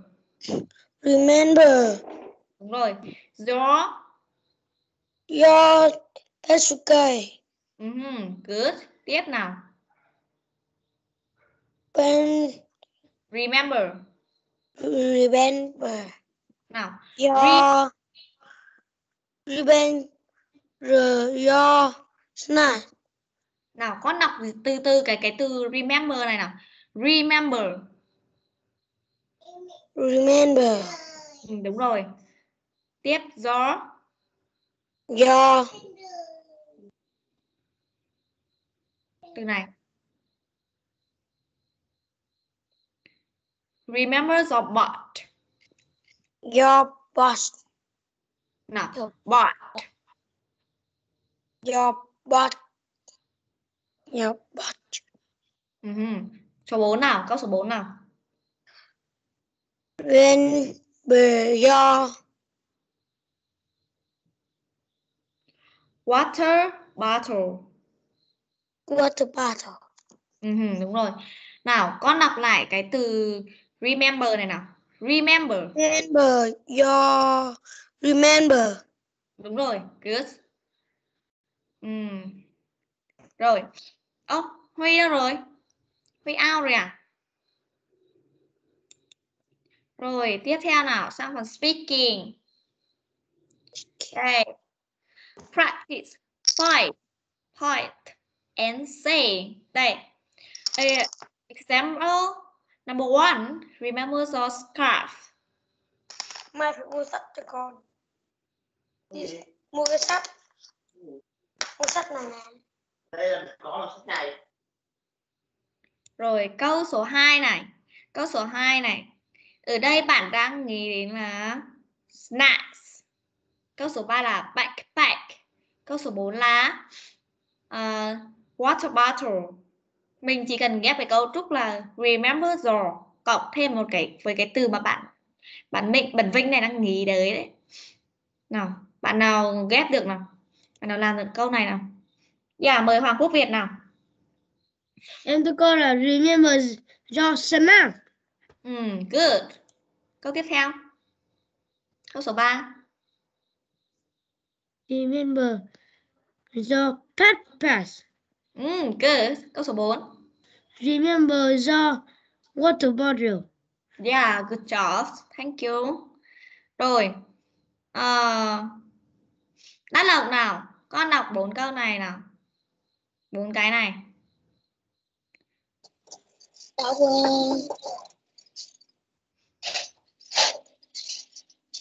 F: Remember
A: Đúng rồi. Your.
F: your pencil case.
A: Mhm, Good. Tiếp nào.
F: Pen.
A: Remember.
F: Remember
A: Nào,
F: your. Remember your snack.
A: nào con đọc từ từ cái cái từ remember này nào. Remember.
F: Remember
A: Ừ, đúng rồi. Tiếp your.
F: your
A: từ này remember your butt
F: Your boss.
A: nào
F: Your,
A: butt
F: your butt. Your butt.
A: Mhm. số 4 nào câu số 4 nào
F: Remember your
A: water bottle
F: water bottle.
A: Mhm, đúng rồi nào con đọc lại cái từ remember này nào. Remember.
F: Remember your remember.
A: Đúng rồi good. Ừm. rồi. Ơ huy đâu rồi? Huy out rồi à? Rồi tiếp theo nào. Sang phần speaking. Đây practice fight point and say. Đây example number one remember your scarf
F: mai phải mua sách cho con Đi mua cái sách mua sách này nè
J: đây là có là sách này
A: Rồi câu số 2 này. Câu số 2 này. Ở đây bạn đang nghĩ đến là snacks. Câu số 3 là backpack. Câu số 4 là ờ, water bottle. Mình chỉ cần ghép cái câu trúc là remember your cộng thêm một cái với cái từ mà bạn bạn Minh Bẩn Vinh này đang nghĩ tới đấy. Nào, bạn nào ghép được nào? Bạn nào làm được câu này nào? Dạ mời Hoàng Quốc Việt nào.
E: Em thưa cô là remember your snack.
A: Ừ, good. Câu tiếp theo. Câu số 3.
E: Remember your backpack.
A: Ừ, good. Câu số 4.
E: Remember your water bottle.
A: Yeah, good job. Thank you. Rồi. Ờ, Đắc Lộc nào. Con đọc bốn câu này nào. Bốn cái này.
F: đọc uh,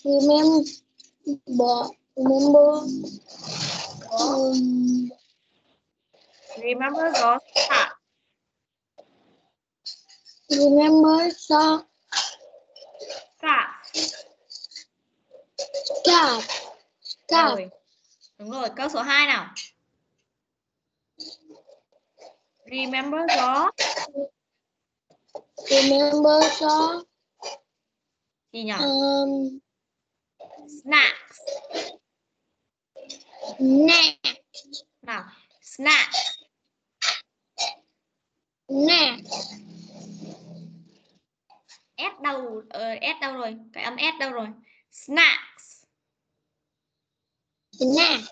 F: remember remember um,
A: Remember your start.
F: remember
A: Start.
F: card card
A: Rồi. Đúng rồi. Câu số 2 nào. Remember your
F: remember so
A: gì nhỉ?
F: um,
A: Snacks.
F: snack
A: Nào. Snacks.
F: Snack
A: S đâu? Ờ, S đâu rồi? Cái âm S đâu rồi? Snacks.
F: snack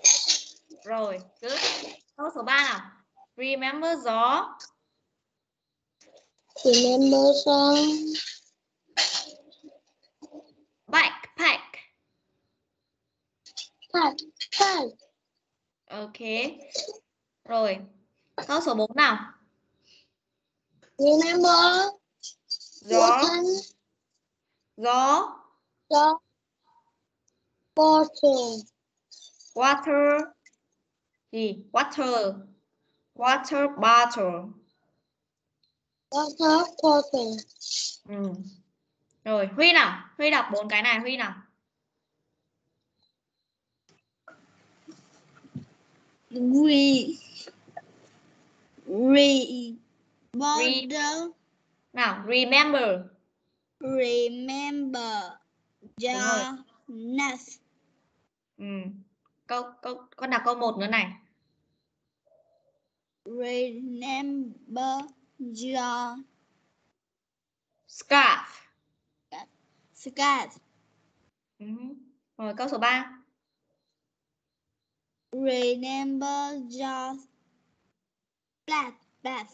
A: Rồi, good. Câu số 3 nào. Remember your
F: remember so
A: backpack.
F: card
A: Ok. Rồi. Câu số 4 nào.
F: Remember bottle
A: your
F: so bottle
A: water gì? Water. Water bottle.
F: water bottle
A: Ừ. Rồi, Huy nào. Huy đọc bốn cái này, Huy nào.
C: Re, re, bottle,
A: Nào, remember.
C: remember your nest.
A: Ừ. Câu câu con đọc câu 1 nữa này.
C: Remember your
A: Scarf.
C: scarf.
A: Ừ. Rồi câu số 3.
C: Remember your black bag,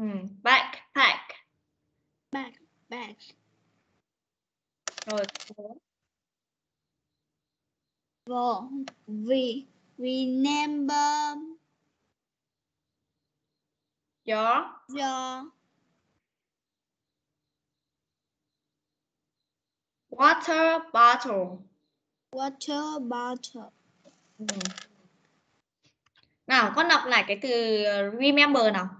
A: Ừ. Backpack.
C: bag, bag.
A: Rồi.
C: For we remember
A: Your
C: your
A: water bottle.
C: water bottle.
A: Ừ. Nào, con đọc lại cái từ remember nào.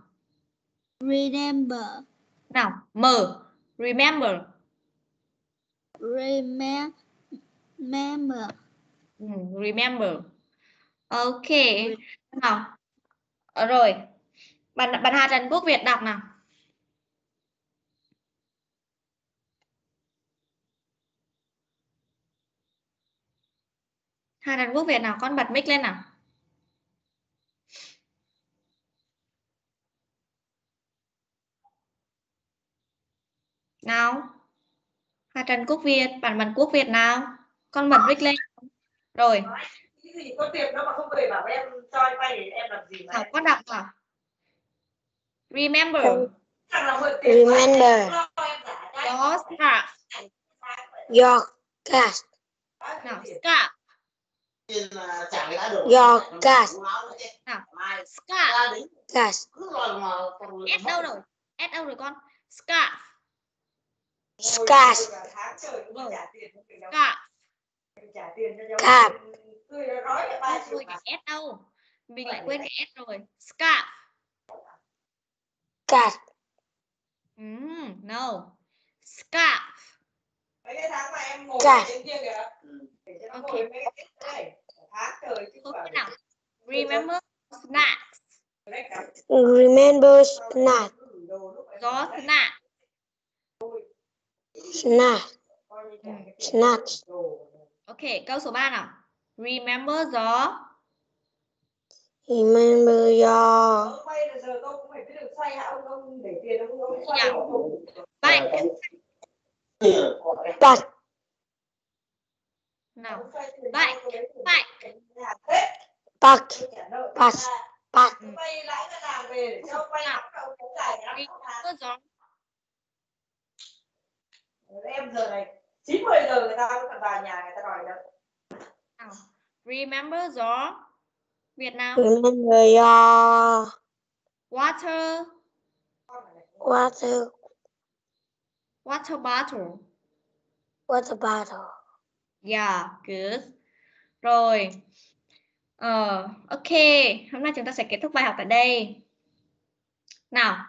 C: Remember
A: Nào, M, remember.
C: remember
A: Ừ, remember. Ok. Nào. Ờ, Rồi. Bạn bạn Hà Trần Quốc Việt đọc nào. Hà Trần Quốc Việt nào, con bật mic lên nào. Nào. Hà Trần Quốc Việt, bạn bật Quốc Việt nào. Con bật mic lên. Rồi,
J: cái gì có tiền đâu mà không về bảo em cho em vay để em làm gì mà
A: đọc. Remember.
J: thằng nào mượn tiền của anh,
K: Remember.
J: anh.
A: Đó, start.
K: Your cash.
A: Nào,
J: ta được
K: Your cash.
A: Nào.
J: Đến
K: Cash.
A: S đâu rồi? S đâu rồi con? Scarf.
K: Cash.
J: tháng trời cũng
A: Rồi.
J: trả tiền cho
A: Scarf.
J: Ba triệu
A: Rồi
J: mà
A: cái S đâu? Mình lại quên cái S rồi. Scarf.
K: Cash.
A: Mm, no. Scarf.
J: mấy cái tháng mà em ngồi trên kia kìa để cho nó
A: Ok.
J: ngồi mấy cái này tháng trời chứ
A: nào? Remember snacks.
K: Remember snack.
A: Gió snack.
K: Snack.
A: Ok, câu số 3 nào. Remember gió.
K: Remember your
J: quay
A: Dạ.
J: ông
A: Vậy,
K: back.
A: nào.
J: xoay tiền
A: Vậy,
J: ông lấy tiền
A: vậy.
J: nhà Tết,
K: Back.
J: tôi trả nợ.
K: Back. Back.
J: Tôi vay lãi ngân hàng về để cho ông vay nóng ông kéo dài cái năm tháng
A: Remember gió.
J: Em giờ này chín mười giờ người ta vẫn còn vào nhà người ta đòi
A: Nào. Remember gió. Việt Nam.
K: Remember your
A: Water.
K: water.
A: Water bottle.
K: Water bottle.
A: Yeah, good. Rồi. Ờ, ok. Hôm nay chúng ta sẽ kết thúc bài học tại đây. Nào.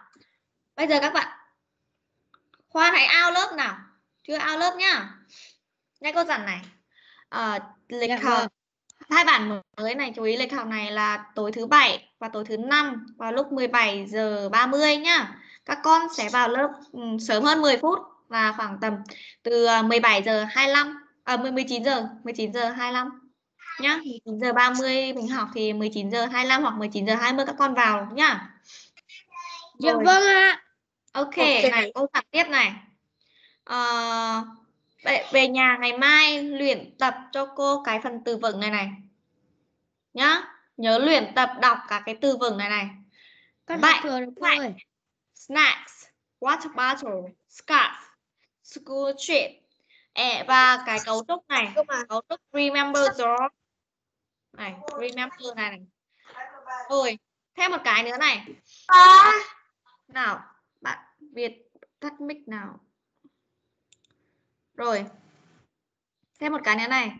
A: Bây giờ các bạn. Khoan hãy out lớp nào. Chưa out lớp nhá. Nghe cô dặn này. Ờ, lịch
E: Dạ
A: học
E: vâng.
A: hai bản mới này chú ý lịch học này là tối thứ bảy và tối thứ năm vào lúc 17 giờ 30 nhá. Các con sẽ vào lớp ừ, sớm hơn 10 phút là khoảng tầm từ à, 17 giờ 25 à 10 19 giờ 19 giờ 25 nhá 19 giờ 30 mình học thì 19 giờ 25 hoặc 19 giờ 20 các con vào nhá
E: Dạ
A: Rồi.
E: vâng ạ.
A: ok, này câu tập tiếp này Ờ, về, nhà ngày mai luyện tập cho cô cái phần từ vựng này này nhá nhớ luyện tập đọc cả cái từ vựng này này
E: cô
A: vậy.
E: ơi.
A: snacks, water bottle, scarf, school trip. Ê, và cái cấu trúc này, cấu trúc remember draw. Này, remember này này. Rồi, thêm một cái nữa này. Nào, bạn Việt tắt mic nào. Rồi. Thêm một cái nữa này.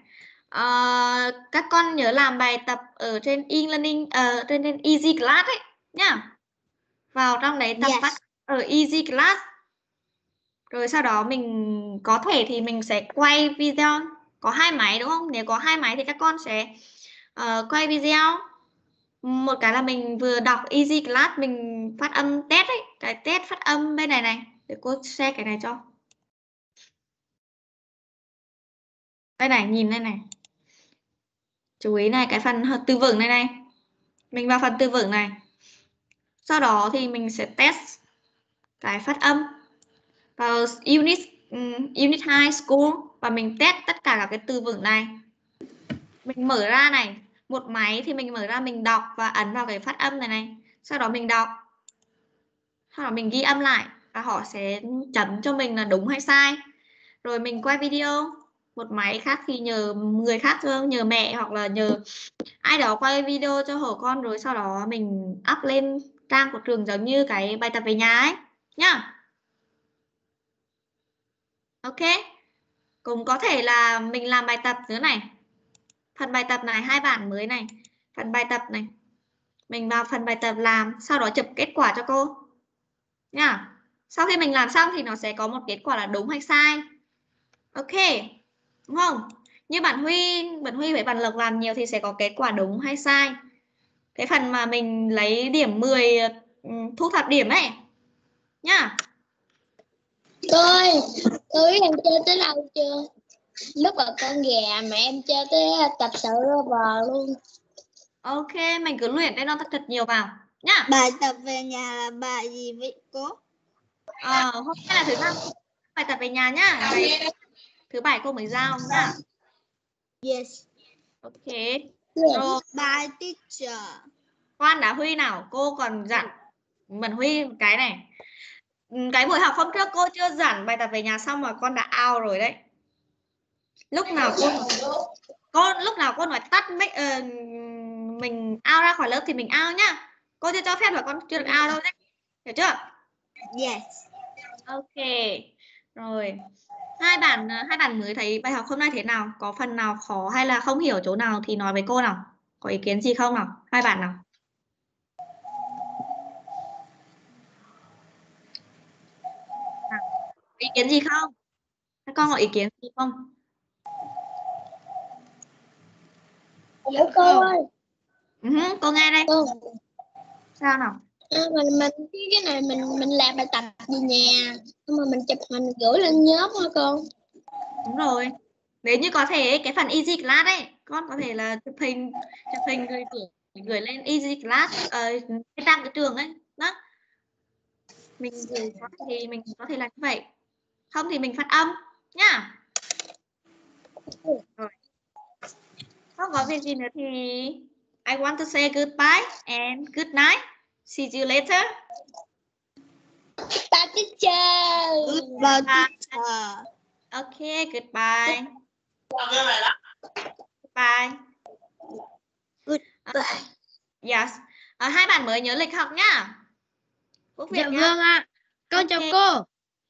A: Ờ, các con nhớ làm bài tập ở trên e-learning ờ, trên trên easy class ấy nhá. Vào trong đấy tập
K: Yes.
A: phát ở easy class. Rồi sau đó mình có thể thì mình sẽ quay video có hai máy đúng không? Nếu có hai máy thì các con sẽ ờ, quay video. Một cái là mình vừa đọc easy class mình phát âm test ấy, cái test phát âm bên này này. Để cô share cái này cho. Đây này, nhìn đây này. Chú ý này, cái phần tư từ vựng này này. Mình vào phần từ vựng này. Sau đó thì mình sẽ test cái phát âm vào unit um, unit 2 school và mình test tất cả các cái từ vựng này. Mình mở ra này, một máy thì mình mở ra mình đọc và ấn vào cái phát âm này này. Sau đó mình đọc. Sau đó mình ghi âm lại và họ sẽ chấm cho mình là đúng hay sai. Rồi mình quay video. Một máy khác thì nhờ người khác nhờ mẹ hoặc là nhờ ai đó quay video cho hổ con rồi sau đó mình up lên trang của trường giống như cái bài tập về nhà ấy, nhá. Ok. Cũng có thể là mình làm bài tập nữa này. Phần bài tập này, hai bản mới này. Phần bài tập này. mình vào phần bài tập làm, sau đó chụp kết quả cho cô nha sau khi mình làm xong thì nó sẽ có một kết quả là đúng hay sai ok đúng không? Như bạn Huy bạn Huy với bạn Lộc làm nhiều thì sẽ có kết quả đúng hay sai. Cái phần mà mình lấy điểm 10 ừ, thu thập điểm ấy nhá.
C: Cô biết em chơi tới đâu chưa? Lúc ở con gà mà em chơi tới tập sự bò luôn.
A: ok mình cứ luyện để nó thật thật nhiều vào nhá.
C: Bài tập về nhà là bài gì vậy cô?
A: Ờ, hôm nay là thứ năm. Bài tập về nhà nhá. Ngày thứ bảy cô mới giao nhá
C: Yes.
A: ok. Rồi.
C: Bài teacher.
A: khoan đã Huy nào? Cô còn dặn Mần Huy một cái này. Ừ, cái buổi học hôm trước cô chưa dặn bài tập về nhà xong mà con đã out rồi đấy. Lúc nào cô cô lúc nào cô nói tắt mic ờ, mình out ra khỏi lớp thì mình out nhá. Cô chưa cho phép là con chưa được out đâu đấy hiểu chưa?
C: Yes.
A: ok. Rồi hai bạn ờ, hai bạn mới thấy bài học hôm nay thế nào? Có phần nào khó hay là không hiểu chỗ nào thì nói với cô nào? Có ý kiến gì không nào? Hai bạn nào? Nào, ý kiến gì không? Các con có ý kiến gì không?
C: Dạ cô ơi,
A: Ừ cô nghe đây.
C: Cô.
A: sao nào
C: đó, mình mình cái này mình mình làm bài tập về nhà nhưng mà mình chụp hình gửi lên nhóm hả con.
A: Đúng rồi. Nếu như có thể cái phần easy class ấy con có thể là chụp hình chụp hình gửi gửi, lên easy class ở cái trang cái trường ấy. Đó. Mình gửi có thì mình có thể làm như vậy. Không thì mình phát âm nhá. Rồi. Không có việc gì nữa thì I want to say goodbye and good night see you later
C: Bài teacher. Bài teacher.
A: okay goodbye goodbye
K: Goodbye.
A: yes Ờ, hai bạn mới nhớ lịch học nhá Quốc Việt
E: Dạ
A: nhá.
E: vâng ạ. Con chào
A: Ok.
E: cô.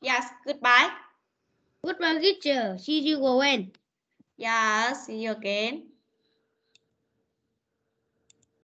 A: yes goodbye
E: Goodbye teacher. See you again.
A: yes see you again